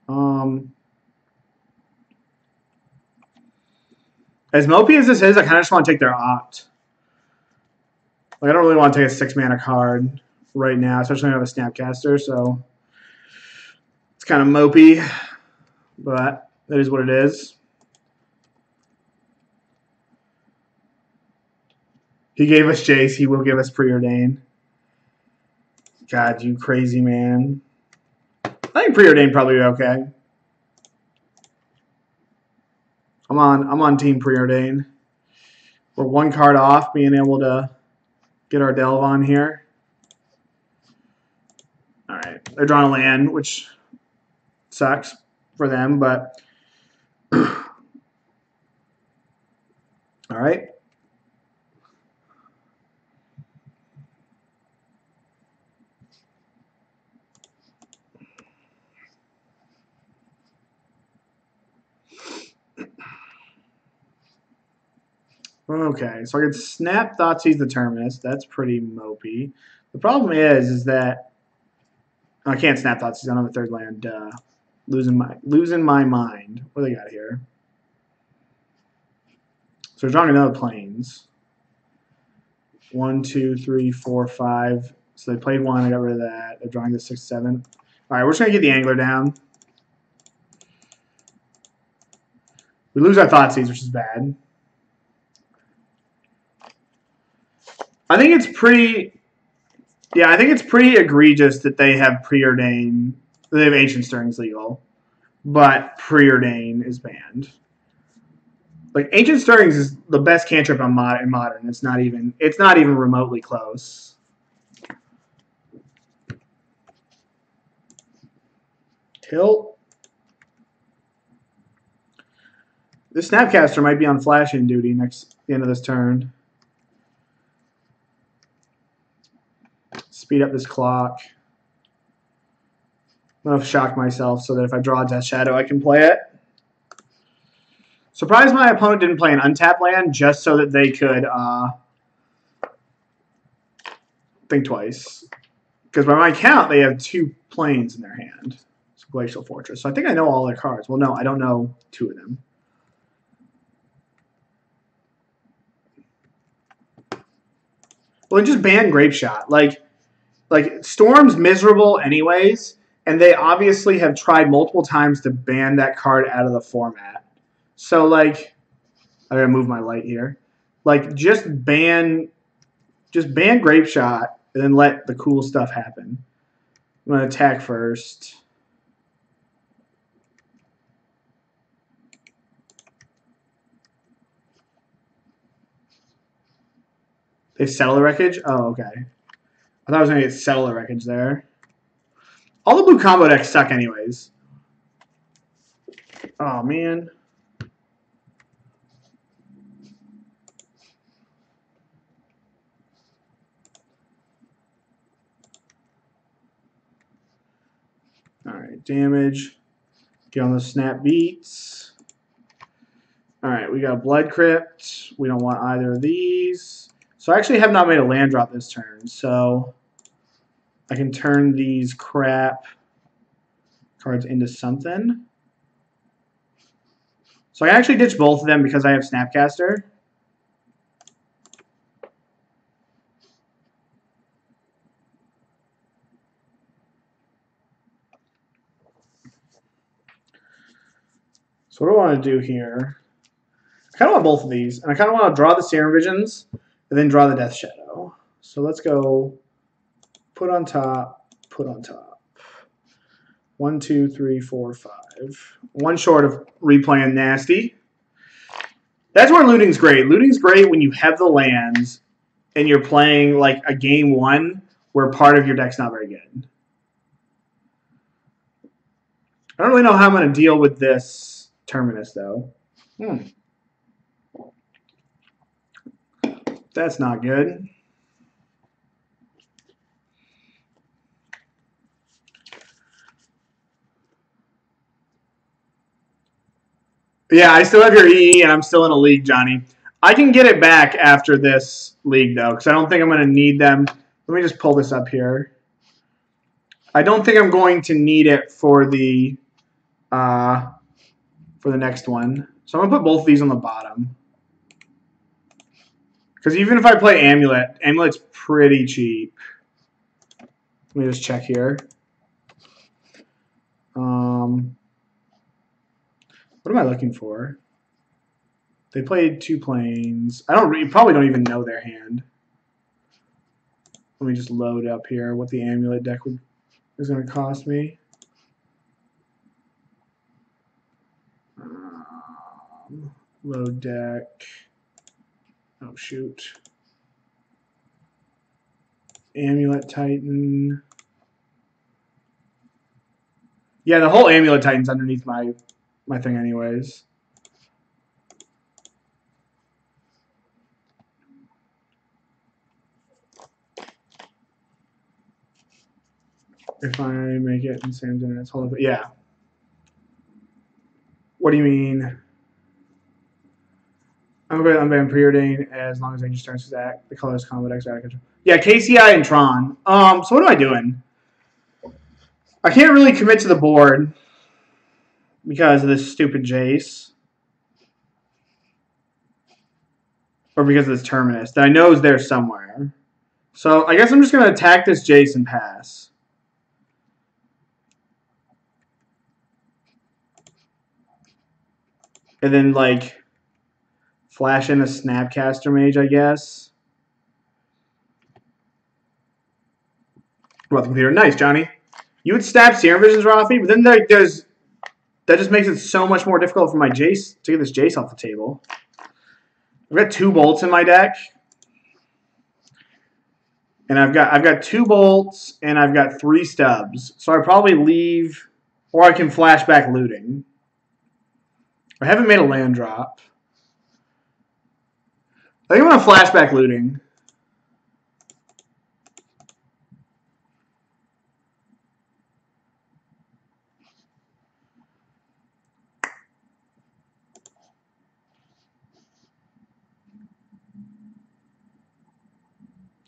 Um, as mopey as this is, I kind of just want to take their opt. Like, I don't really want to take a six mana card right now, especially when I have a Snapcaster, so it's kind of mopey, but that is what it is. He gave us Jace, he will give us Preordain. God, you crazy man. I think Preordain probably okay. I'm on I'm on Team Preordain. We're one card off being able to get our delve on here. Alright. They're drawing a land, which sucks for them, but Alright. Okay, so I could snap Thoughtseize the Terminus. That's pretty mopey. The problem is, is that I can't snap Thoughtseize. I don't have a third land. Uh, losing my losing my mind. What do they got here? So we're drawing another planes. One, two, three, four, five. So they played one. I got rid of that. They're drawing the six, seven. All right, we're just gonna get the angler down. We lose our Thoughtseize, which is bad. I think it's pretty. Yeah, I think it's pretty egregious that they have preordained. They have ancient stirrings legal, but preordain is banned. Like ancient stirrings is the best cantrip on mod in modern. It's not even. It's not even remotely close. Tilt. This Snapcaster might be on flashing duty next the end of this turn. speed up this clock. I'm going to shock myself so that if I draw a Death Shadow, I can play it. Surprised my opponent didn't play an untapped land just so that they could uh, think twice. Because by my count, they have two planes in their hand. It's Glacial Fortress. So I think I know all their cards. Well, no, I don't know two of them. Well, just ban Grapeshot. Like, like Storm's miserable anyways, and they obviously have tried multiple times to ban that card out of the format. So like, I gotta move my light here. Like just ban, just ban Grapeshot and then let the cool stuff happen. I'm gonna attack first. They settle the wreckage? Oh, okay. I thought I was going to get settle the Wreckage there. All the blue combo decks suck anyways. Oh, man. Alright, damage. Get on the snap beats. Alright, we got Blood Crypt. We don't want either of these. So I actually have not made a land drop this turn, so I can turn these crap cards into something. So I actually ditch both of them because I have Snapcaster. So what do I want to do here? I kind of want both of these, and I kind of want to draw the Serum Visions and then draw the Death Shadow. So let's go put on top, put on top. One, two, three, four, five. One short of replaying Nasty. That's where looting's great. Looting's great when you have the lands and you're playing like a game one where part of your deck's not very good. I don't really know how I'm going to deal with this Terminus, though. Hmm. That's not good. Yeah, I still have your EE, and I'm still in a league, Johnny. I can get it back after this league, though, because I don't think I'm going to need them. Let me just pull this up here. I don't think I'm going to need it for the uh, for the next one. So I'm going to put both of these on the bottom. Because even if I play Amulet, Amulet's pretty cheap. Let me just check here. Um, what am I looking for? They played two planes. I don't. You probably don't even know their hand. Let me just load up here what the amulet deck would, is going to cost me. Um, load deck. Oh shoot. Amulet Titan. Yeah, the whole Amulet Titan's underneath my my thing anyways. If I make it in Sam's internet, hold up. Yeah. What do you mean? I'm going to unban preordain as long as Danger starts with that. The colors out of control. Yeah, KCI and Tron. Um, so what am I doing? I can't really commit to the board because of this stupid Jace. Or because of this Terminus that I know is there somewhere. So I guess I'm just going to attack this Jace and pass. And then, like, flash in a Snapcaster Mage, I guess. Well, the computer. Nice, Johnny. You would stab Serum Visions, Rafi, but then there, there's that just makes it so much more difficult for my Jace to get this Jace off the table. I've got two bolts in my deck. And I've got I've got two bolts and I've got three stubs. So I probably leave or I can flashback looting. I haven't made a land drop. I think I'm gonna flashback looting.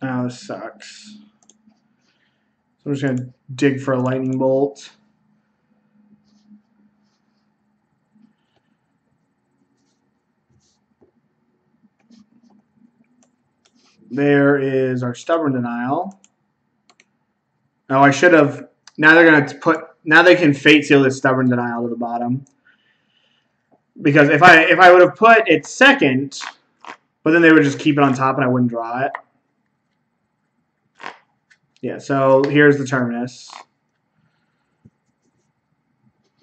Oh, this sucks. So I'm just going to dig for a lightning bolt. There is our stubborn denial. Oh, I should have. Now they're going to put. Now they can fate seal this stubborn denial to the bottom. Because if I if I would have put it second, but then they would just keep it on top and I wouldn't draw it. Yeah, so here's the terminus.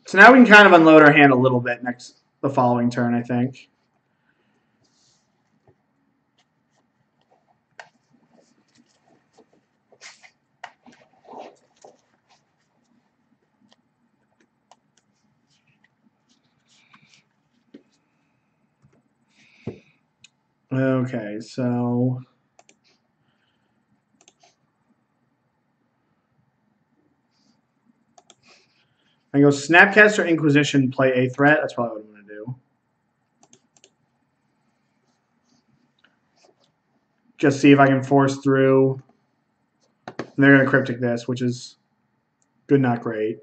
So now we can kind of unload our hand a little bit next the following turn, I think. Okay, so I go Snapcaster Inquisition, play a threat. That's probably what I'm going to do. Just see if I can force through. And they're going to Cryptic this, which is good, not great.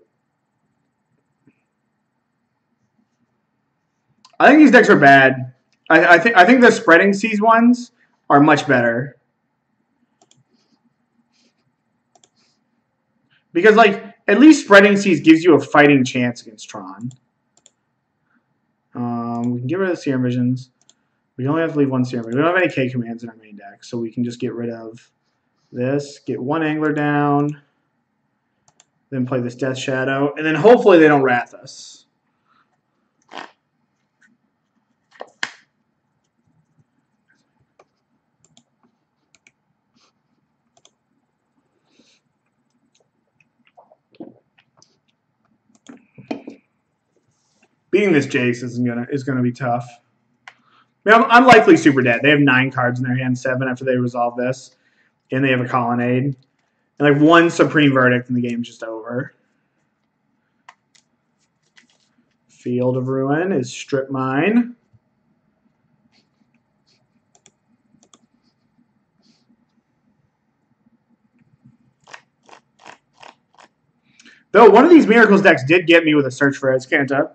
I think these decks are bad. I, I think I think the spreading seas ones are much better. Because like at least spreading seas gives you a fighting chance against Tron. Um, we can get rid of the Serum Visions. We only have to leave one Serum Vision. We don't have any K commands in our main deck, so we can just get rid of this, get one Angler down, then play this Death Shadow, and then hopefully they don't Wrath us. Beating this Jace isn't gonna is gonna be tough. I mean, I'm, I'm, likely super dead. They have nine cards in their hand, seven after they resolve this, and they have a colonnade, and like one supreme verdict, and the game's just over. Field of Ruin is Strip Mine. Though one of these Miracles decks did get me with a search for Azcanta.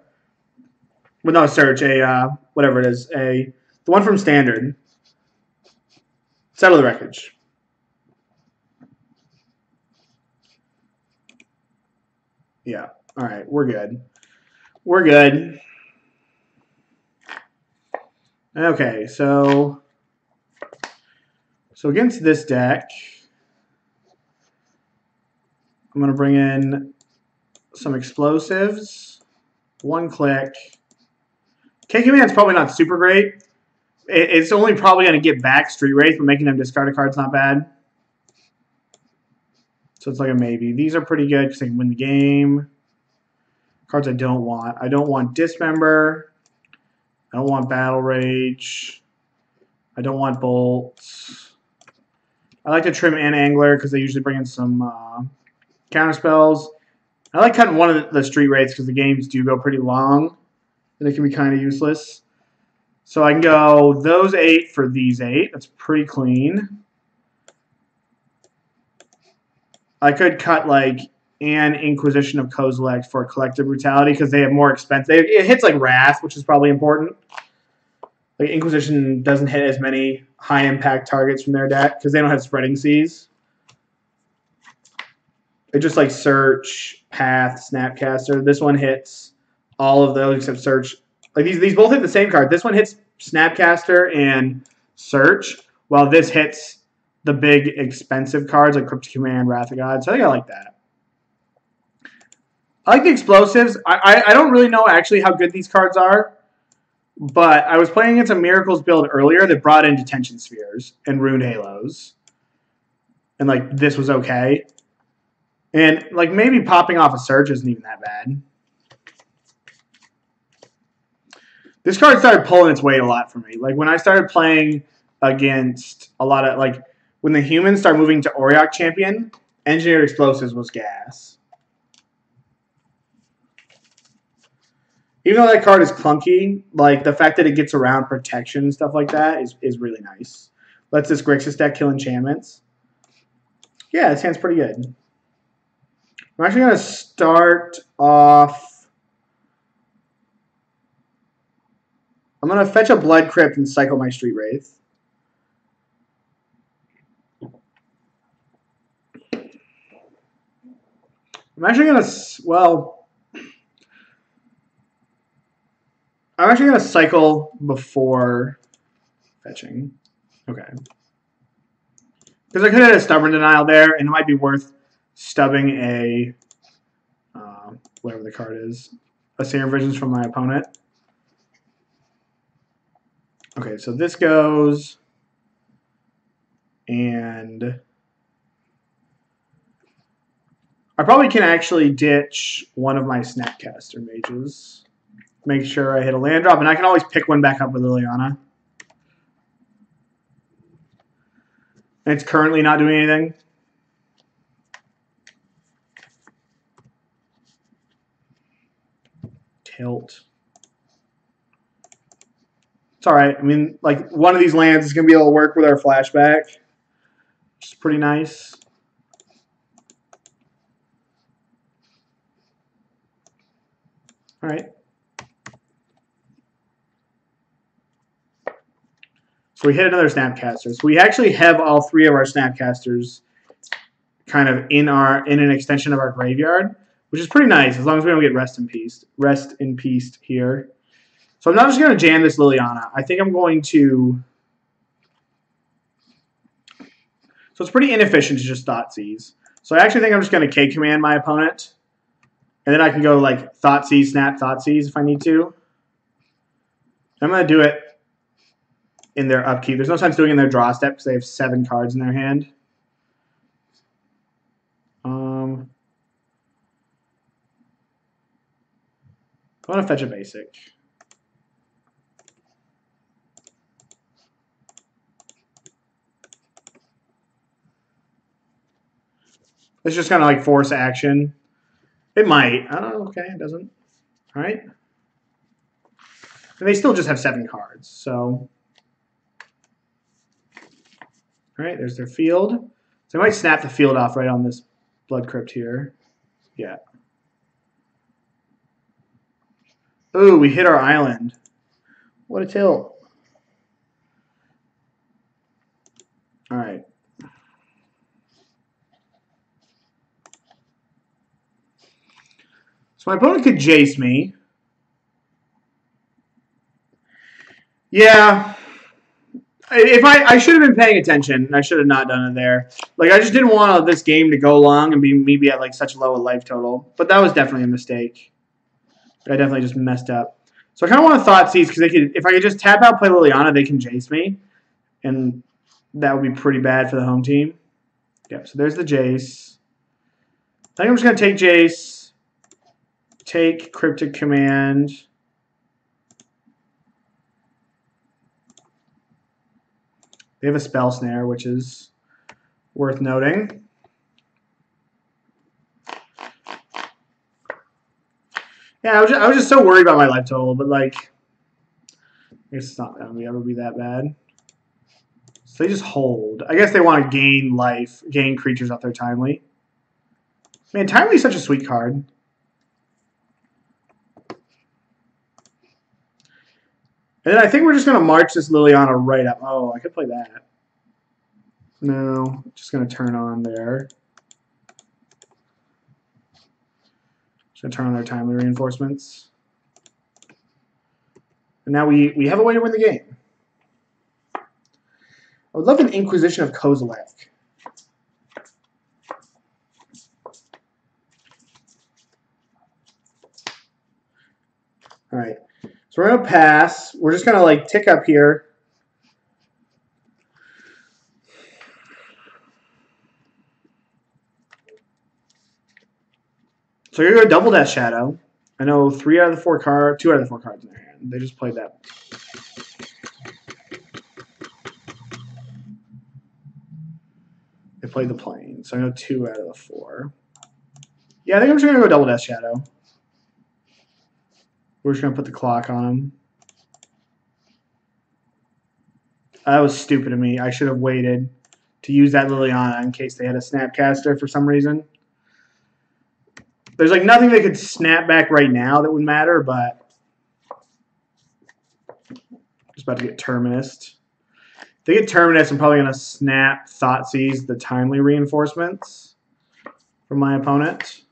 Well, not a search, a uh, whatever it is, a the one from Standard. Settle the wreckage. Yeah. All right, we're good. We're good. Okay, so so against this deck, I'm going to bring in some explosives, one Clique. K-Command's probably not super great. It's only probably going to get back Street Wraith, but making them discard a card's not bad. So it's like a maybe. These are pretty good because they can win the game. Cards I don't want. I don't want Dismember. I don't want Battle Rage. I don't want Bolts. I like to trim and Angler because they usually bring in some uh, counter spells. I like cutting one of the street wraiths because the games do go pretty long and it can be kind of useless. So I can go those eight for these eight. That's pretty clean. I could cut like an Inquisition of Kozilek for Collective Brutality because they have more expense. They, it hits like Wrath, which is probably important. Like Inquisition doesn't hit as many high impact targets from their deck because they don't have Spreading Seas. It just like search, path, snapcaster. This one hits all of those except search. Like these, these both hit the same card. This one hits snapcaster and search, while this hits the big expensive cards like Cryptic Command, Wrath of God. So I think I like that. I like the explosives. I, I, I don't really know actually how good these cards are, but I was playing against a Miracles build earlier that brought in Detention Spheres and Runed Halos. And like this was okay. And like maybe popping off a search isn't even that bad. This card started pulling its weight a lot for me. Like when I started playing against a lot of like when the humans start moving to Auriok Champion, Engineered Explosives was gas. Even though that card is clunky, like the fact that it gets around protection and stuff like that is, is really nice. Lets this Grixis deck kill enchantments. Yeah, it sounds pretty good. I'm actually going to start off. I'm going to fetch a Blood Crypt and cycle my Street Wraith. I'm actually going to, well, I'm actually going to cycle before fetching. Okay. Because I could have a Stubborn Denial there, and it might be worth stubbing a, uh, whatever the card is, a Serum Visions from my opponent. Okay, so this goes, and I probably can actually ditch one of my Snapcaster mages. Make sure I hit a land drop, and I can always pick one back up with Liliana. It's currently not doing anything. Tilt. It's all right. I mean, like, one of these lands is going to be able to work with our flashback. Which is pretty nice. All right. So we hit another Snapcaster. So we actually have all three of our Snapcasters kind of in our in an extension of our graveyard, which is pretty nice as long as we don't get rest in peace. Rest in peace here. So I'm not just going to jam this Liliana. I think I'm going to... So it's pretty inefficient to just Thoughtseize. So I actually think I'm just going to K-Command my opponent. And then I can go like Thoughtseize, Snap, Thoughtseize if I need to. I'm going to do it in their upkeep. There's no sense doing it in their draw step because they have seven cards in their hand. Um, I want to fetch a basic. It's just kind of like force action. It might. Oh, okay, it doesn't. All right. And they still just have seven cards, so. All right, there's their field. So I might snap the field off right on this Blood Crypt here. Yeah. Ooh, we hit our island. What a tilt. All right. So my opponent could Jace me. Yeah. If I, I should have been paying attention. I should have not done it there. Like, I just didn't want this game to go long and be maybe at, like, such a low life total. But that was definitely a mistake. I definitely just messed up. So I kind of want to Thoughtseize because they could, if I could just tap out, play Liliana, they can Jace me. And that would be pretty bad for the home team. Yep, so there's the Jace. I think I'm just going to take Jace, take Cryptic Command. They have a Spell Snare, which is worth noting. Yeah, I was, just, I was just so worried about my life total, but like, it's not going to ever be that bad. So they just hold. I guess they want to gain life, gain creatures off their Timely. Man, Timely is such a sweet card. And I think we're just going to march this Liliana right up. Oh, I could play that. No, just going to turn on there. Just going to turn on their timely reinforcements. And now we, we have a way to win the game. I would love an Inquisition of Kozilek. All right. So we're going to pass. We're just going to like tick up here. So you're going to double Death Shadow. I know three out of the four cards, two out of the four cards in their hand. They just played that. They played the plane. So I know two out of the four. Yeah, I think I'm just going to go double Death Shadow. We're just going to put the clock on him. That was stupid of me. I should have waited to use that Liliana in case they had a Snapcaster for some reason. There's like nothing they could snap back right now that would matter, but just about to get Terminus. If they get Terminus, I'm probably going to snap Thoughtseize the timely reinforcements from my opponent.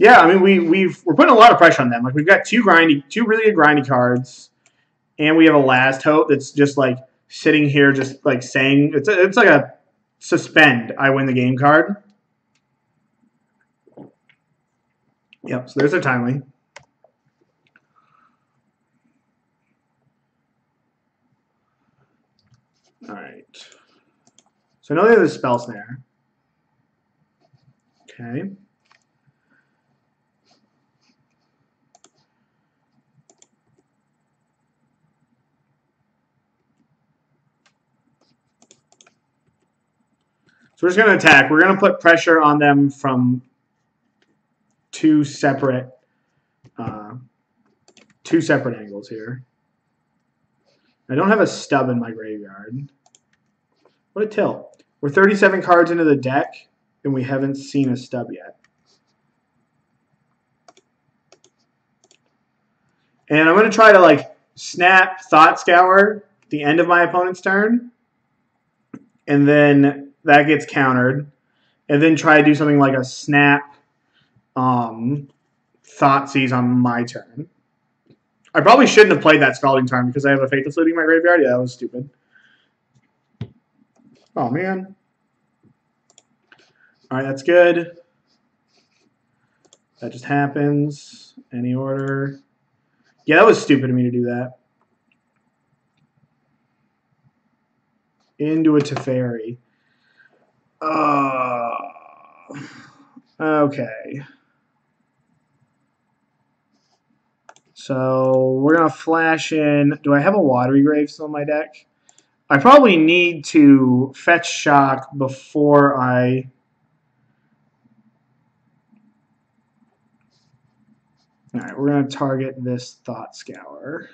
Yeah, I mean we we've we're putting a lot of pressure on them. Like we've got two grindy, two really good grindy cards, and we have a last hope that's just like sitting here, just like saying it's a, it's like a suspend. I win the game card. Yep. So there's a timely. All right. So now they have the spell snare. Okay. So we're just going to attack. We're going to put pressure on them from two separate uh, two separate angles here. I don't have a stub in my graveyard. What a tilt. We're 37 cards into the deck, and we haven't seen a stub yet. And I'm going to try to like snap Thought Scour the end of my opponent's turn, and then that gets countered, and then try to do something like a snap um, Thoughtseize on my turn. I probably shouldn't have played that Scalding Tarn because I have a Faithless Looting in my graveyard. Yeah, that was stupid. Oh, man. All right, that's good. That just happens. Any order. Yeah, that was stupid of me to do that. Into a Teferi. Uh, okay. So we're going to flash in. Do I have a Watery Grave still in my deck? I probably need to fetch shock before I All right, we're going to target this Thought Scour.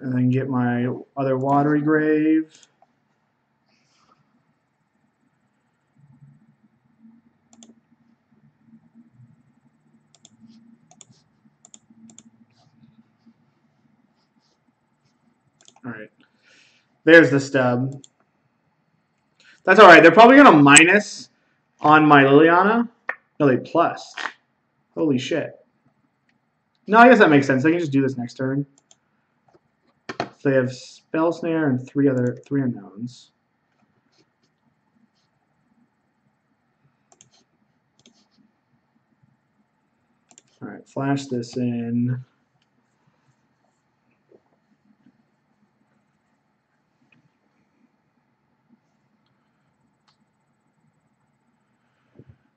And then get my other Watery Grave. All right. There's the stub. That's all right. They're probably going to minus on my Liliana. No, they plus. Holy shit. No, I guess that makes sense. I can just do this next turn. So they have Spell Snare and three other three unknowns. All right, flash this in.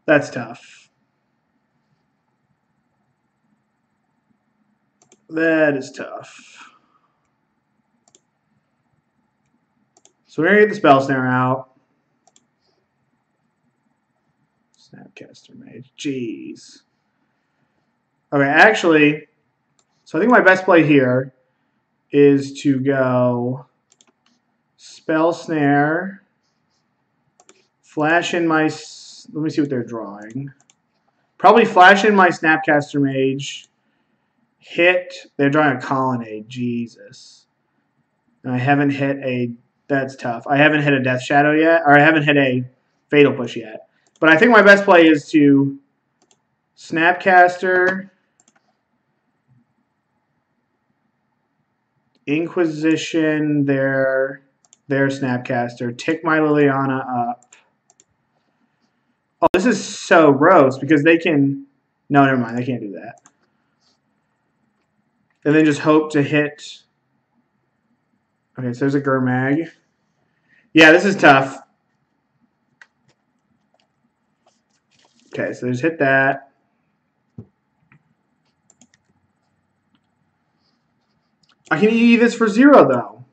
That's tough. That is tough. So we're going to get the Spell Snare out. Snapcaster Mage. Jeez. Okay, actually, so I think my best play here is to go Spell Snare, flash in my let me see what they're drawing. Probably flash in my Snapcaster Mage. Hit. They're drawing a Colonnade. Jesus. And I haven't hit a. That's tough. I haven't hit a Death Shadow yet, or I haven't hit a Fatal Push yet. But I think my best play is to Snapcaster, Inquisition, their their Snapcaster, tick my Liliana up, Oh, this is so gross because they can. No, never mind. They can't do that. And then just hope to hit. Okay, so there's a Gurmag. Yeah, this is tough. Okay, so just hit that. I can EE this for zero, though.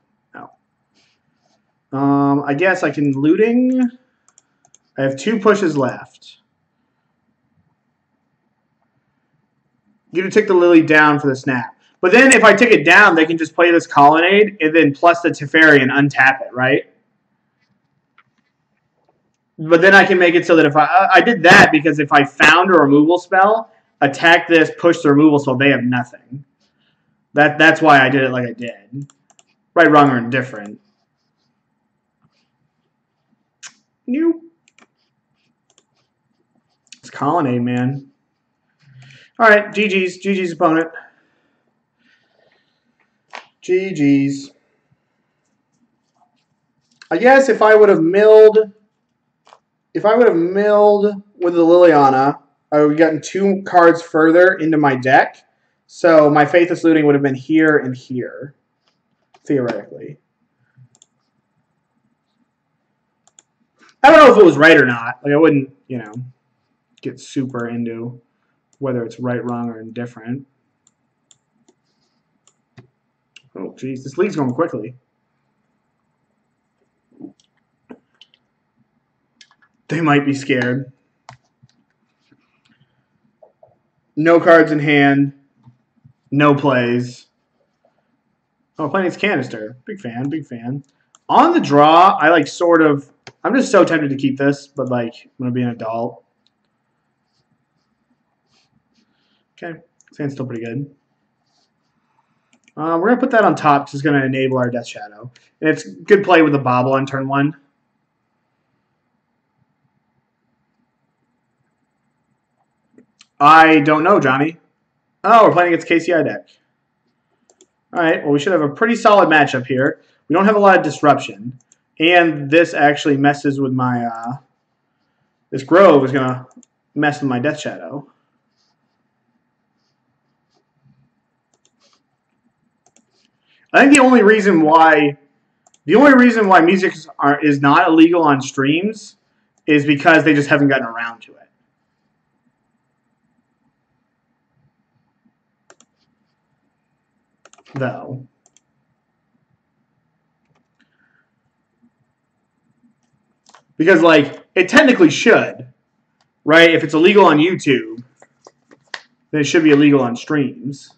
No. Um, I guess I can looting. I have two pushes left. You to take the Lily down for the snap. But then if I take it down, they can just play this Colonnade and then plus the Teferi and untap it, right? But then I can make it so that if I... I did that because if I found a removal spell, attack this, push the removal spell, they have nothing. That That's why I did it like I did. Right, wrong, or indifferent. Nope. It's Colonnade, man. All right, GG's. GG's opponent. GG's. I guess if I would have milled, if I would have milled with the Liliana, I would have gotten two cards further into my deck. So my Faithless Looting would have been here and here, theoretically. I don't know if it was right or not. Like I wouldn't, you know get super into whether it's right, wrong, or indifferent. Oh, geez, this league's going quickly. They might be scared. No cards in hand. No plays. Oh, playing his canister. Big fan, big fan. On the draw, I like sort of. I'm just so tempted to keep this, but like I'm gonna be an adult. Okay, sounds still pretty good. Uh, we're going to put that on top because it's going to enable our Death Shadow. And it's good play with the Bauble on turn one. I don't know, Johnny. Oh, we're playing against KCI deck. All right, well, we should have a pretty solid matchup here. We don't have a lot of disruption. And this actually messes with my... Uh, this Grove is going to mess with my Death Shadow. I think the only reason why the only reason why music are, is not illegal on streams is because they just haven't gotten around to it. Though. Because, like, it technically should, right? If it's illegal on YouTube, then it should be illegal on streams.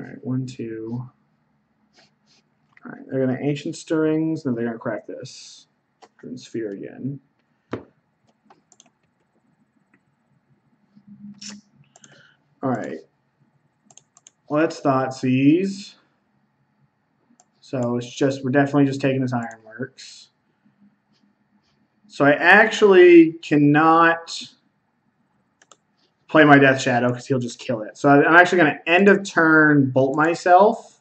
All right, one, two. All right, they're going to Ancient Stirrings, then they're going to crack this. Sphere again. All right. Let's Thoughtseize. So it's just, we're definitely just taking this Ironworks. So I actually cannot play my Death Shadow because he'll just kill it. So I'm actually going to end of turn bolt myself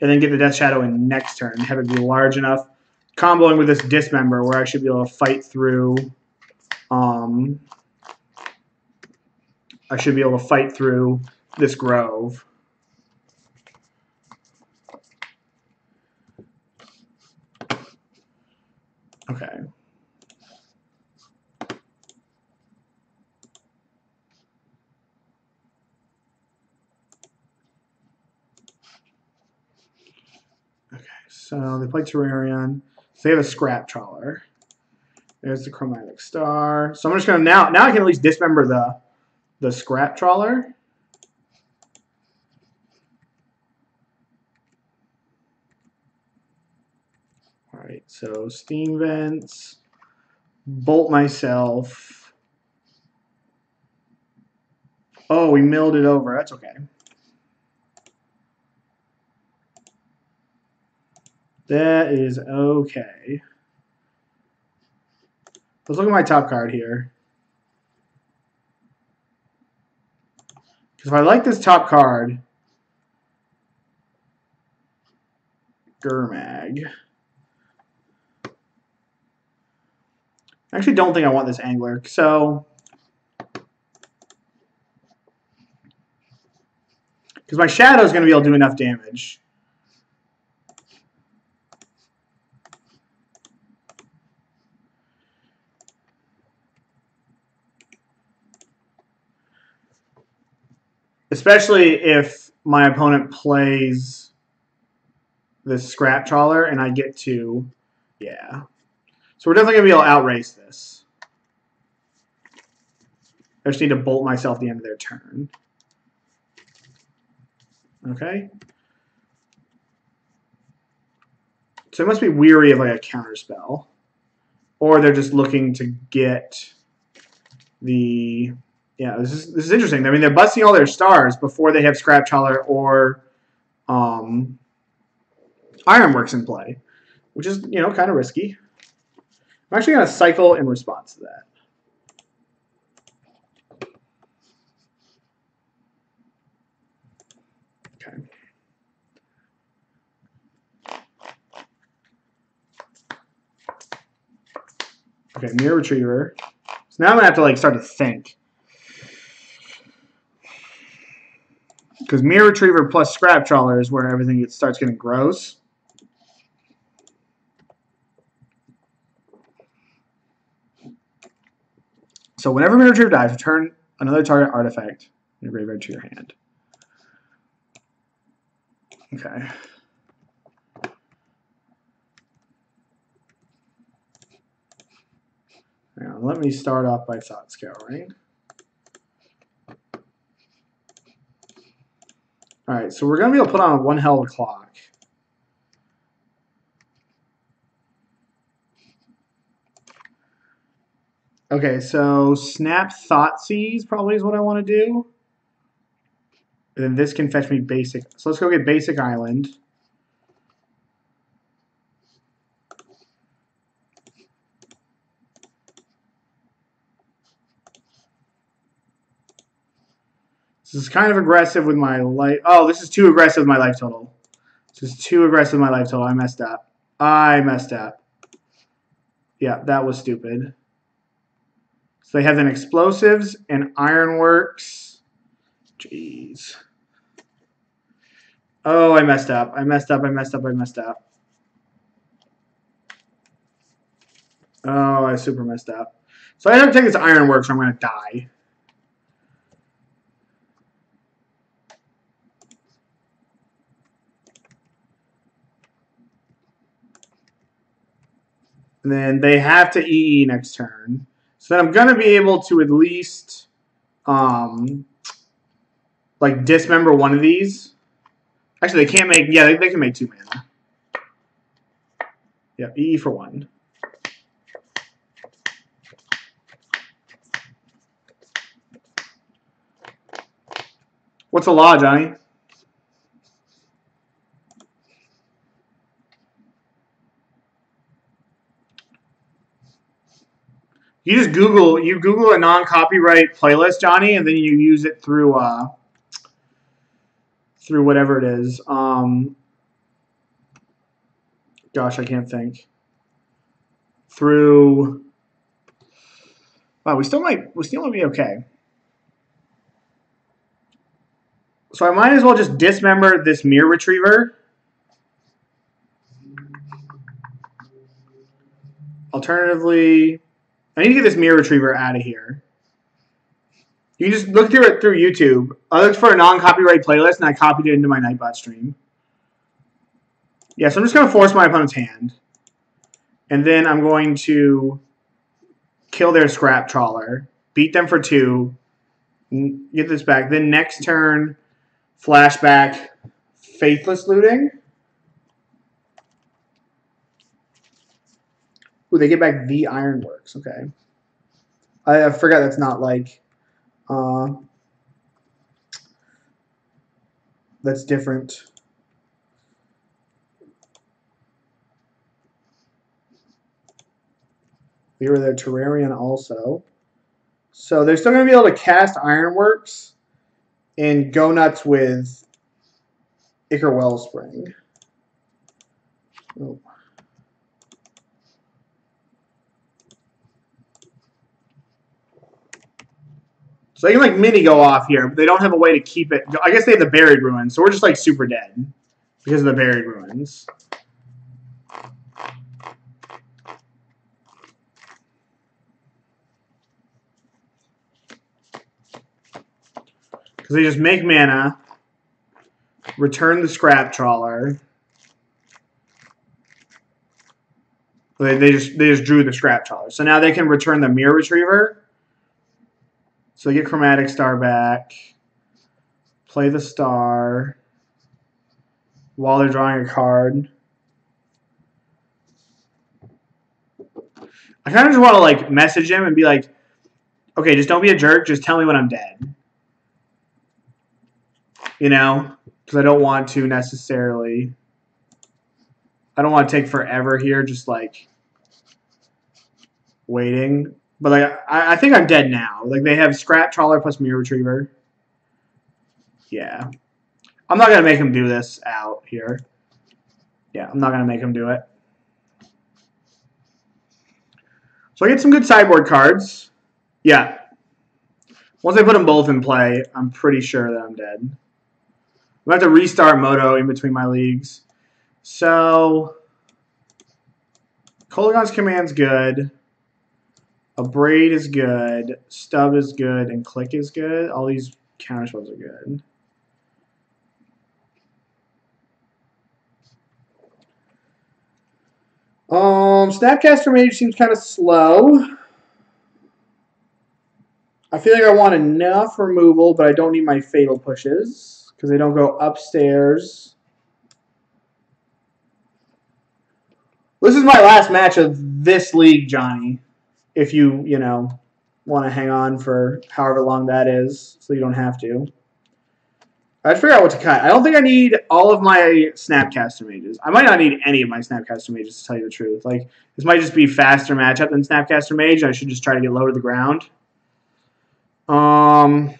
and then get the Death Shadow in next turn. Have it be large enough. Comboing with this Dismember where I should be able to fight through um, I should be able to fight through this grove. Okay. Okay, so they play Terrarion. So they have a Scrap Trawler. There's the Chromatic Star. So I'm just gonna now now I can at least dismember the the scrap trawler. All right, so steam vents, bolt myself. Oh, we milled it over. That's okay. That is okay. Let's look at my top card here. Because if I like this top card, Gurmag. I actually don't think I want this angler. So, because my shadow is going to be able to do enough damage. Especially if my opponent plays this scrap trawler and I get to, yeah. So we're definitely going to be able to outrace this. I just need to bolt myself the end of their turn. Okay. So they must be weary of like a counter spell. Or they're just looking to get the yeah, this is this is interesting. I mean, they're busting all their stars before they have Scrap Trawler or um, Ironworks in play, which is you know kind of risky. I'm actually going to cycle in response to that. Okay. Okay, Mirror Retriever. So now I'm going to have to like start to think. Because Mirror Retriever plus Scrap Trawler is where everything gets, starts getting gross. So whenever Mirror Retriever dies, return another target artifact in your graveyard to your hand. Okay. Now, let me start off by thought scouring. All right, so we're going to be able to put on one hell of a clock. Okay, so snap Thoughtseize probably is what I want to do. And then this can fetch me basic. So let's go get basic island. This is kind of aggressive with my life. Oh, this is too aggressive with my life total. This is too aggressive with my life total. I messed up. I messed up. Yeah, that was stupid. So they have then explosives and ironworks. Jeez. Oh, I messed up. I messed up. I messed up. I messed up. Oh, I super messed up. So I end up taking this ironworks or I'm going to die. And then they have to EE next turn. So then I'm going to be able to at least um, like dismember one of these. Actually, they can't make, yeah, they, they can make two mana. Yeah, EE for one. What's the law, Johnny? You just Google you Google a non-copyright playlist, Johnny, and then you use it through uh, through whatever it is. Um, gosh, I can't think. Through. Wow, we still might we still might be okay. So I might as well just dismember this mirror retriever. Alternatively, I need to get this mirror retriever out of here. You just look through it through YouTube. I looked for a non-copyright playlist and I copied it into my Nightbot stream. Yeah, so I'm just going to force my opponent's hand. And then I'm going to kill their scrap trawler, beat them for two, get this back. Then next turn, flashback, faithless looting. Ooh, they get back the ironworks. Okay. I, I forgot that's not like. Uh, that's different. We were there Terrarion also. So they're still going to be able to cast Ironworks and go nuts with Ichor Wellspring. Oh. So they can like mini go off here, but they don't have a way to keep it. I guess they have the buried ruins, so we're just like super dead because of the buried ruins. Because they just make mana, return the scrap trawler. They, they just they just drew the scrap trawler. So now they can return the mirror retriever so get Chromatic Star back. Play the star while they're drawing a card. I kind of just want to like message him and be like, okay, just don't be a jerk. Just tell me when I'm dead. You know, because I don't want to necessarily. I don't want to take forever here, just like waiting. But like, I, I think I'm dead now. Like they have scrap trawler plus mirror retriever. Yeah, I'm not gonna make him do this out here. Yeah, I'm not gonna make him do it. So I get some good sideboard cards. Yeah. Once I put them both in play, I'm pretty sure that I'm dead. I'm going to have to restart Modo in between my leagues. So, Kolaghan's Command's good. Abrade is good. Stub is good. And Clique is good. All these counter spells are good. Um, Snapcaster Mage seems kind of slow. I feel like I want enough removal, but I don't need my Fatal Pushes because they don't go upstairs. This is my last match of this league, Johnny if you, you know, want to hang on for however long that is, so you don't have to. I'd figure out what to cut. I don't think I need all of my Snapcaster mages. I might not need any of my Snapcaster mages, to tell you the truth. Like, this might just be faster matchup than Snapcaster Mage. I should just try to get low to the ground. Um...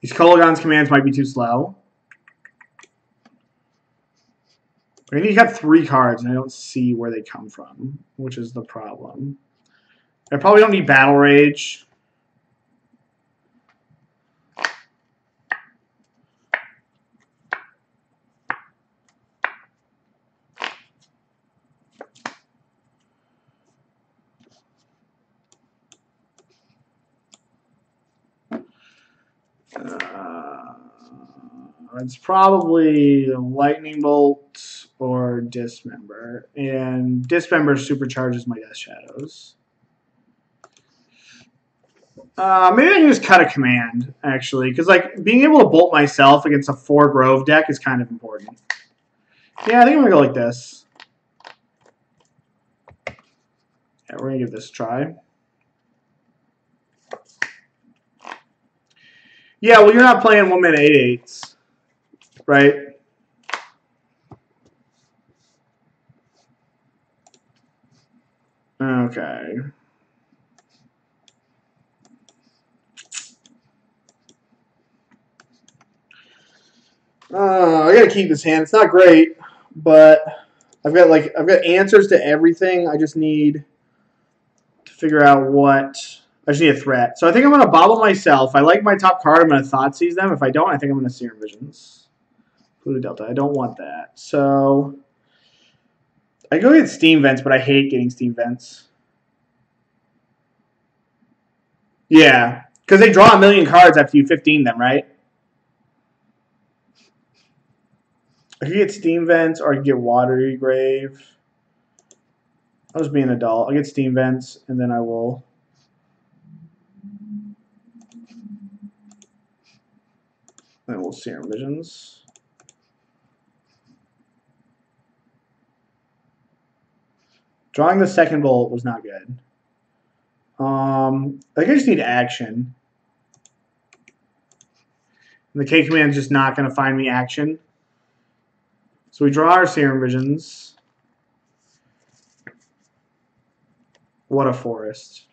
These Kolaghan's commands might be too slow. I mean, he got three cards, and I don't see where they come from, which is the problem. I probably don't need Battle Rage. Uh, It's probably Lightning Bolt or Dismember. And Dismember supercharges my Death Shadows. Uh, maybe I can just cut a command, actually. Because, like, being able to bolt myself against a four Grove deck is kind of important. Yeah, I think I'm going to go like this. Yeah, we're to give this a try. Yeah, well, you're not playing one minute eight eights, right? Okay. Uh, I gotta keep this hand. It's not great, but I've got like I've got answers to everything. I just need to figure out what I just need a threat. So I think I'm gonna bauble myself. I like my top card, I'm gonna thought seize them. If I don't, I think I'm gonna Serum Visions. Polluted Delta. I don't want that. So I go get Steam Vents, but I hate getting Steam Vents. Yeah, because they draw a million cards after you 15 them, right? I could get Steam Vents or I could get Watery Grave. I was being an adult. I'll get Steam Vents and then I will. Then we'll Serum Visions. Drawing the second bolt was not good. Um, I think I just need action. And the K command is just not going to find me action. So we draw our serum visions. What a forest.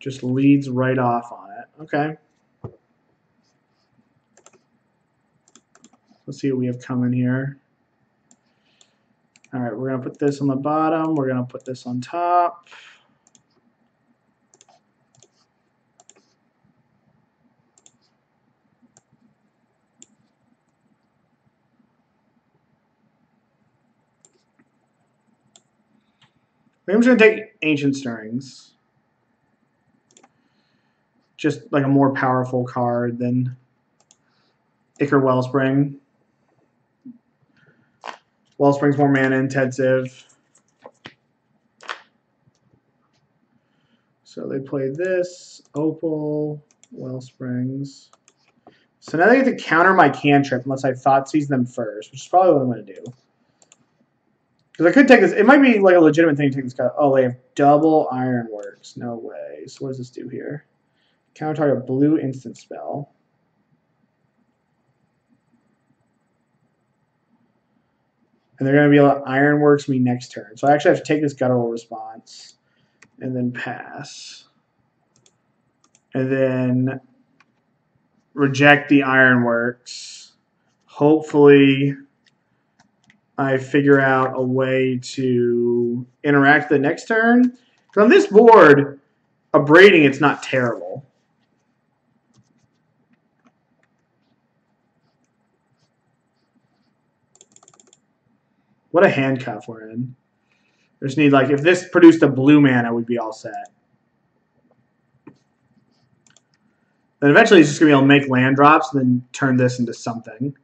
Just leads right off on it. Okay. Let's see what we have coming here. All right, we're going to put this on the bottom. We're going to put this on top. I'm just going to take Ancient Stirrings. Just like a more powerful card than Ichor Wellspring. Wellspring's more mana intensive. So they play this, Opal, Wellsprings. So now they get to counter my cantrip unless I Thoughtseize them first, which is probably what I'm going to do. Because I could take this. It might be like a legitimate thing to take this guy. Oh, they have double Ironworks. No way. So what does this do here? Counter target a blue instant spell. And they're going to be able to Ironworks me next turn. So I actually have to take this guttural response and then pass. And then reject the Ironworks. Hopefully I figure out a way to interact the next turn. on this board, abrading it's not terrible. What a handcuff we're in. We just need, like, if this produced a blue mana, we'd be all set. Then eventually he's just going to be able to make land drops and then turn this into something.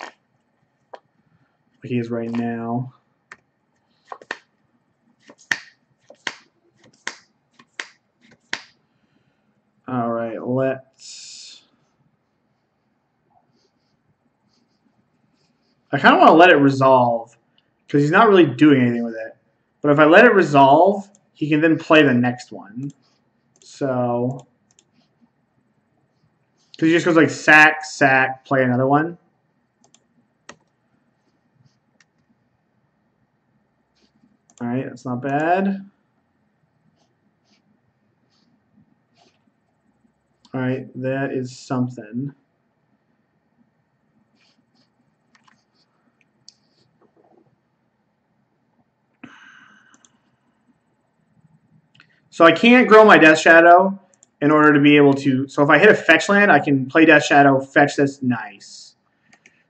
Like he is right now. All right, let's... I kind of want to let it resolve because he's not really doing anything with it. But if I let it resolve, he can then play the next one. So, because he just goes like sack, sack, play another one. All right, that's not bad. All right, that is something. So I can't grow my Death Shadow in order to be able to... So if I hit a fetch land, I can play Death Shadow, fetch this, nice.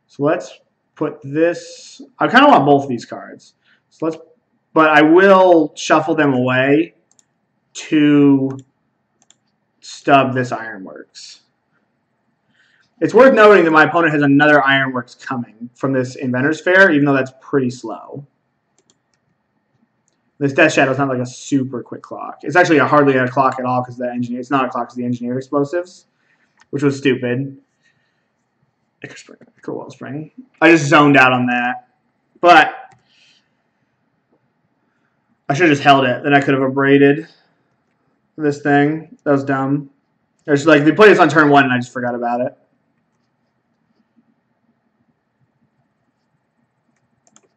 So let's put this... I kind of want both of these cards. So let's... But I will shuffle them away to stub this Ironworks. It's worth noting that my opponent has another Ironworks coming from this Inventor's Fair, even though that's pretty slow. This Death Shadow is not like a super quick clock. It's actually a hardly a clock at all because the engineer. It's not a clock because the engineered explosives, which was stupid. Ichor Spring. I just zoned out on that, but I should have just held it. Then I could have abraded this thing. That was dumb. It's like they played this on turn one and I just forgot about it.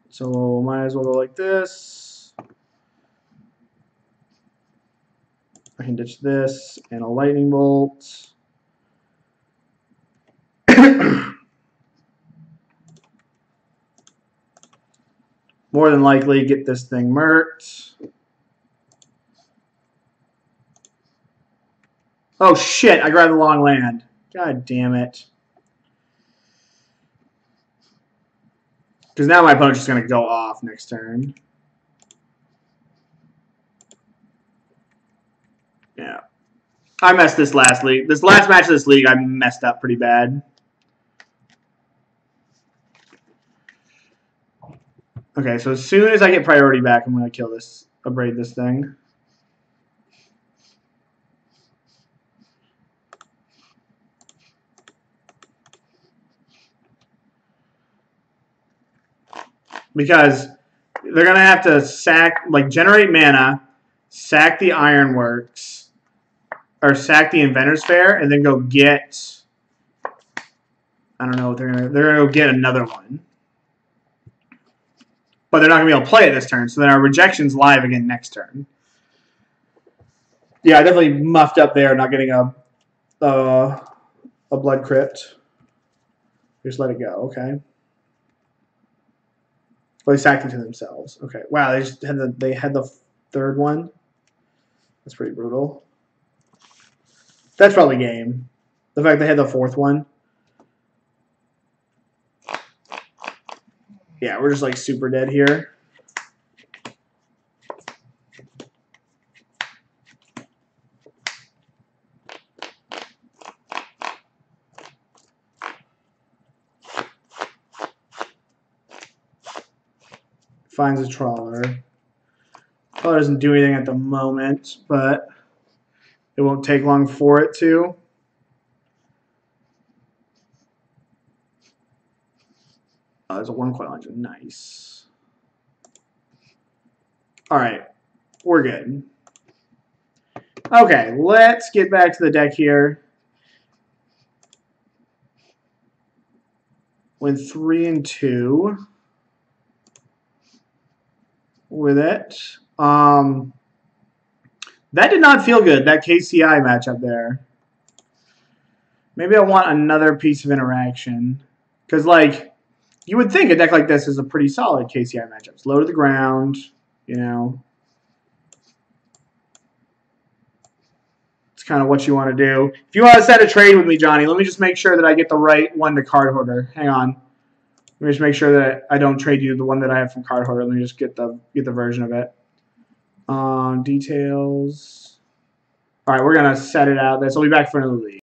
So might as well go like this. I can ditch this and a lightning bolt. More than likely get this thing murked. Oh shit, I grabbed the long land. God damn it. Because now my opponent's just going to go off next turn. Yeah. I messed this last league. This last match of this league, I messed up pretty bad. Okay, so as soon as I get priority back, I'm going to kill this, abrade this thing. because they're gonna have to sack like generate mana, sack the ironworks, or sack the inventors fair, and then go get. I don't know. They're gonna they're gonna go get another one, but they're not gonna be able to play it this turn. So then our rejection's live again next turn. Yeah, I definitely muffed up there, not getting a uh, a blood crypt. Just let it go, okay. Well, they sacked it to themselves. Okay. Wow, they just had the they had the third one. That's pretty brutal. That's probably game. The fact they had the fourth one. Yeah, we're just like super dead here. finds a trawler. Trawler doesn't do anything at the moment, but it won't take long for it to. Oh, there's a Wurmcoil Engine. Nice. All right. We're good. Okay, let's get back to the deck here. Went three and two with it. Um, that did not feel good, that KCI matchup there. Maybe I want another piece of interaction. Because, like, you would think a deck like this is a pretty solid KCI matchup. It's low to the ground, you know. It's kind of what you want to do. If you want to set a trade with me, Johnny, let me just make sure that I get the right one to Cardhoarder. Hang on. Let me just make sure that I don't trade you the one that I have from Cardhoarder. Let me just get the get the version of it. Um, details. All right, we're gonna set it out. This. I'll be back for another league.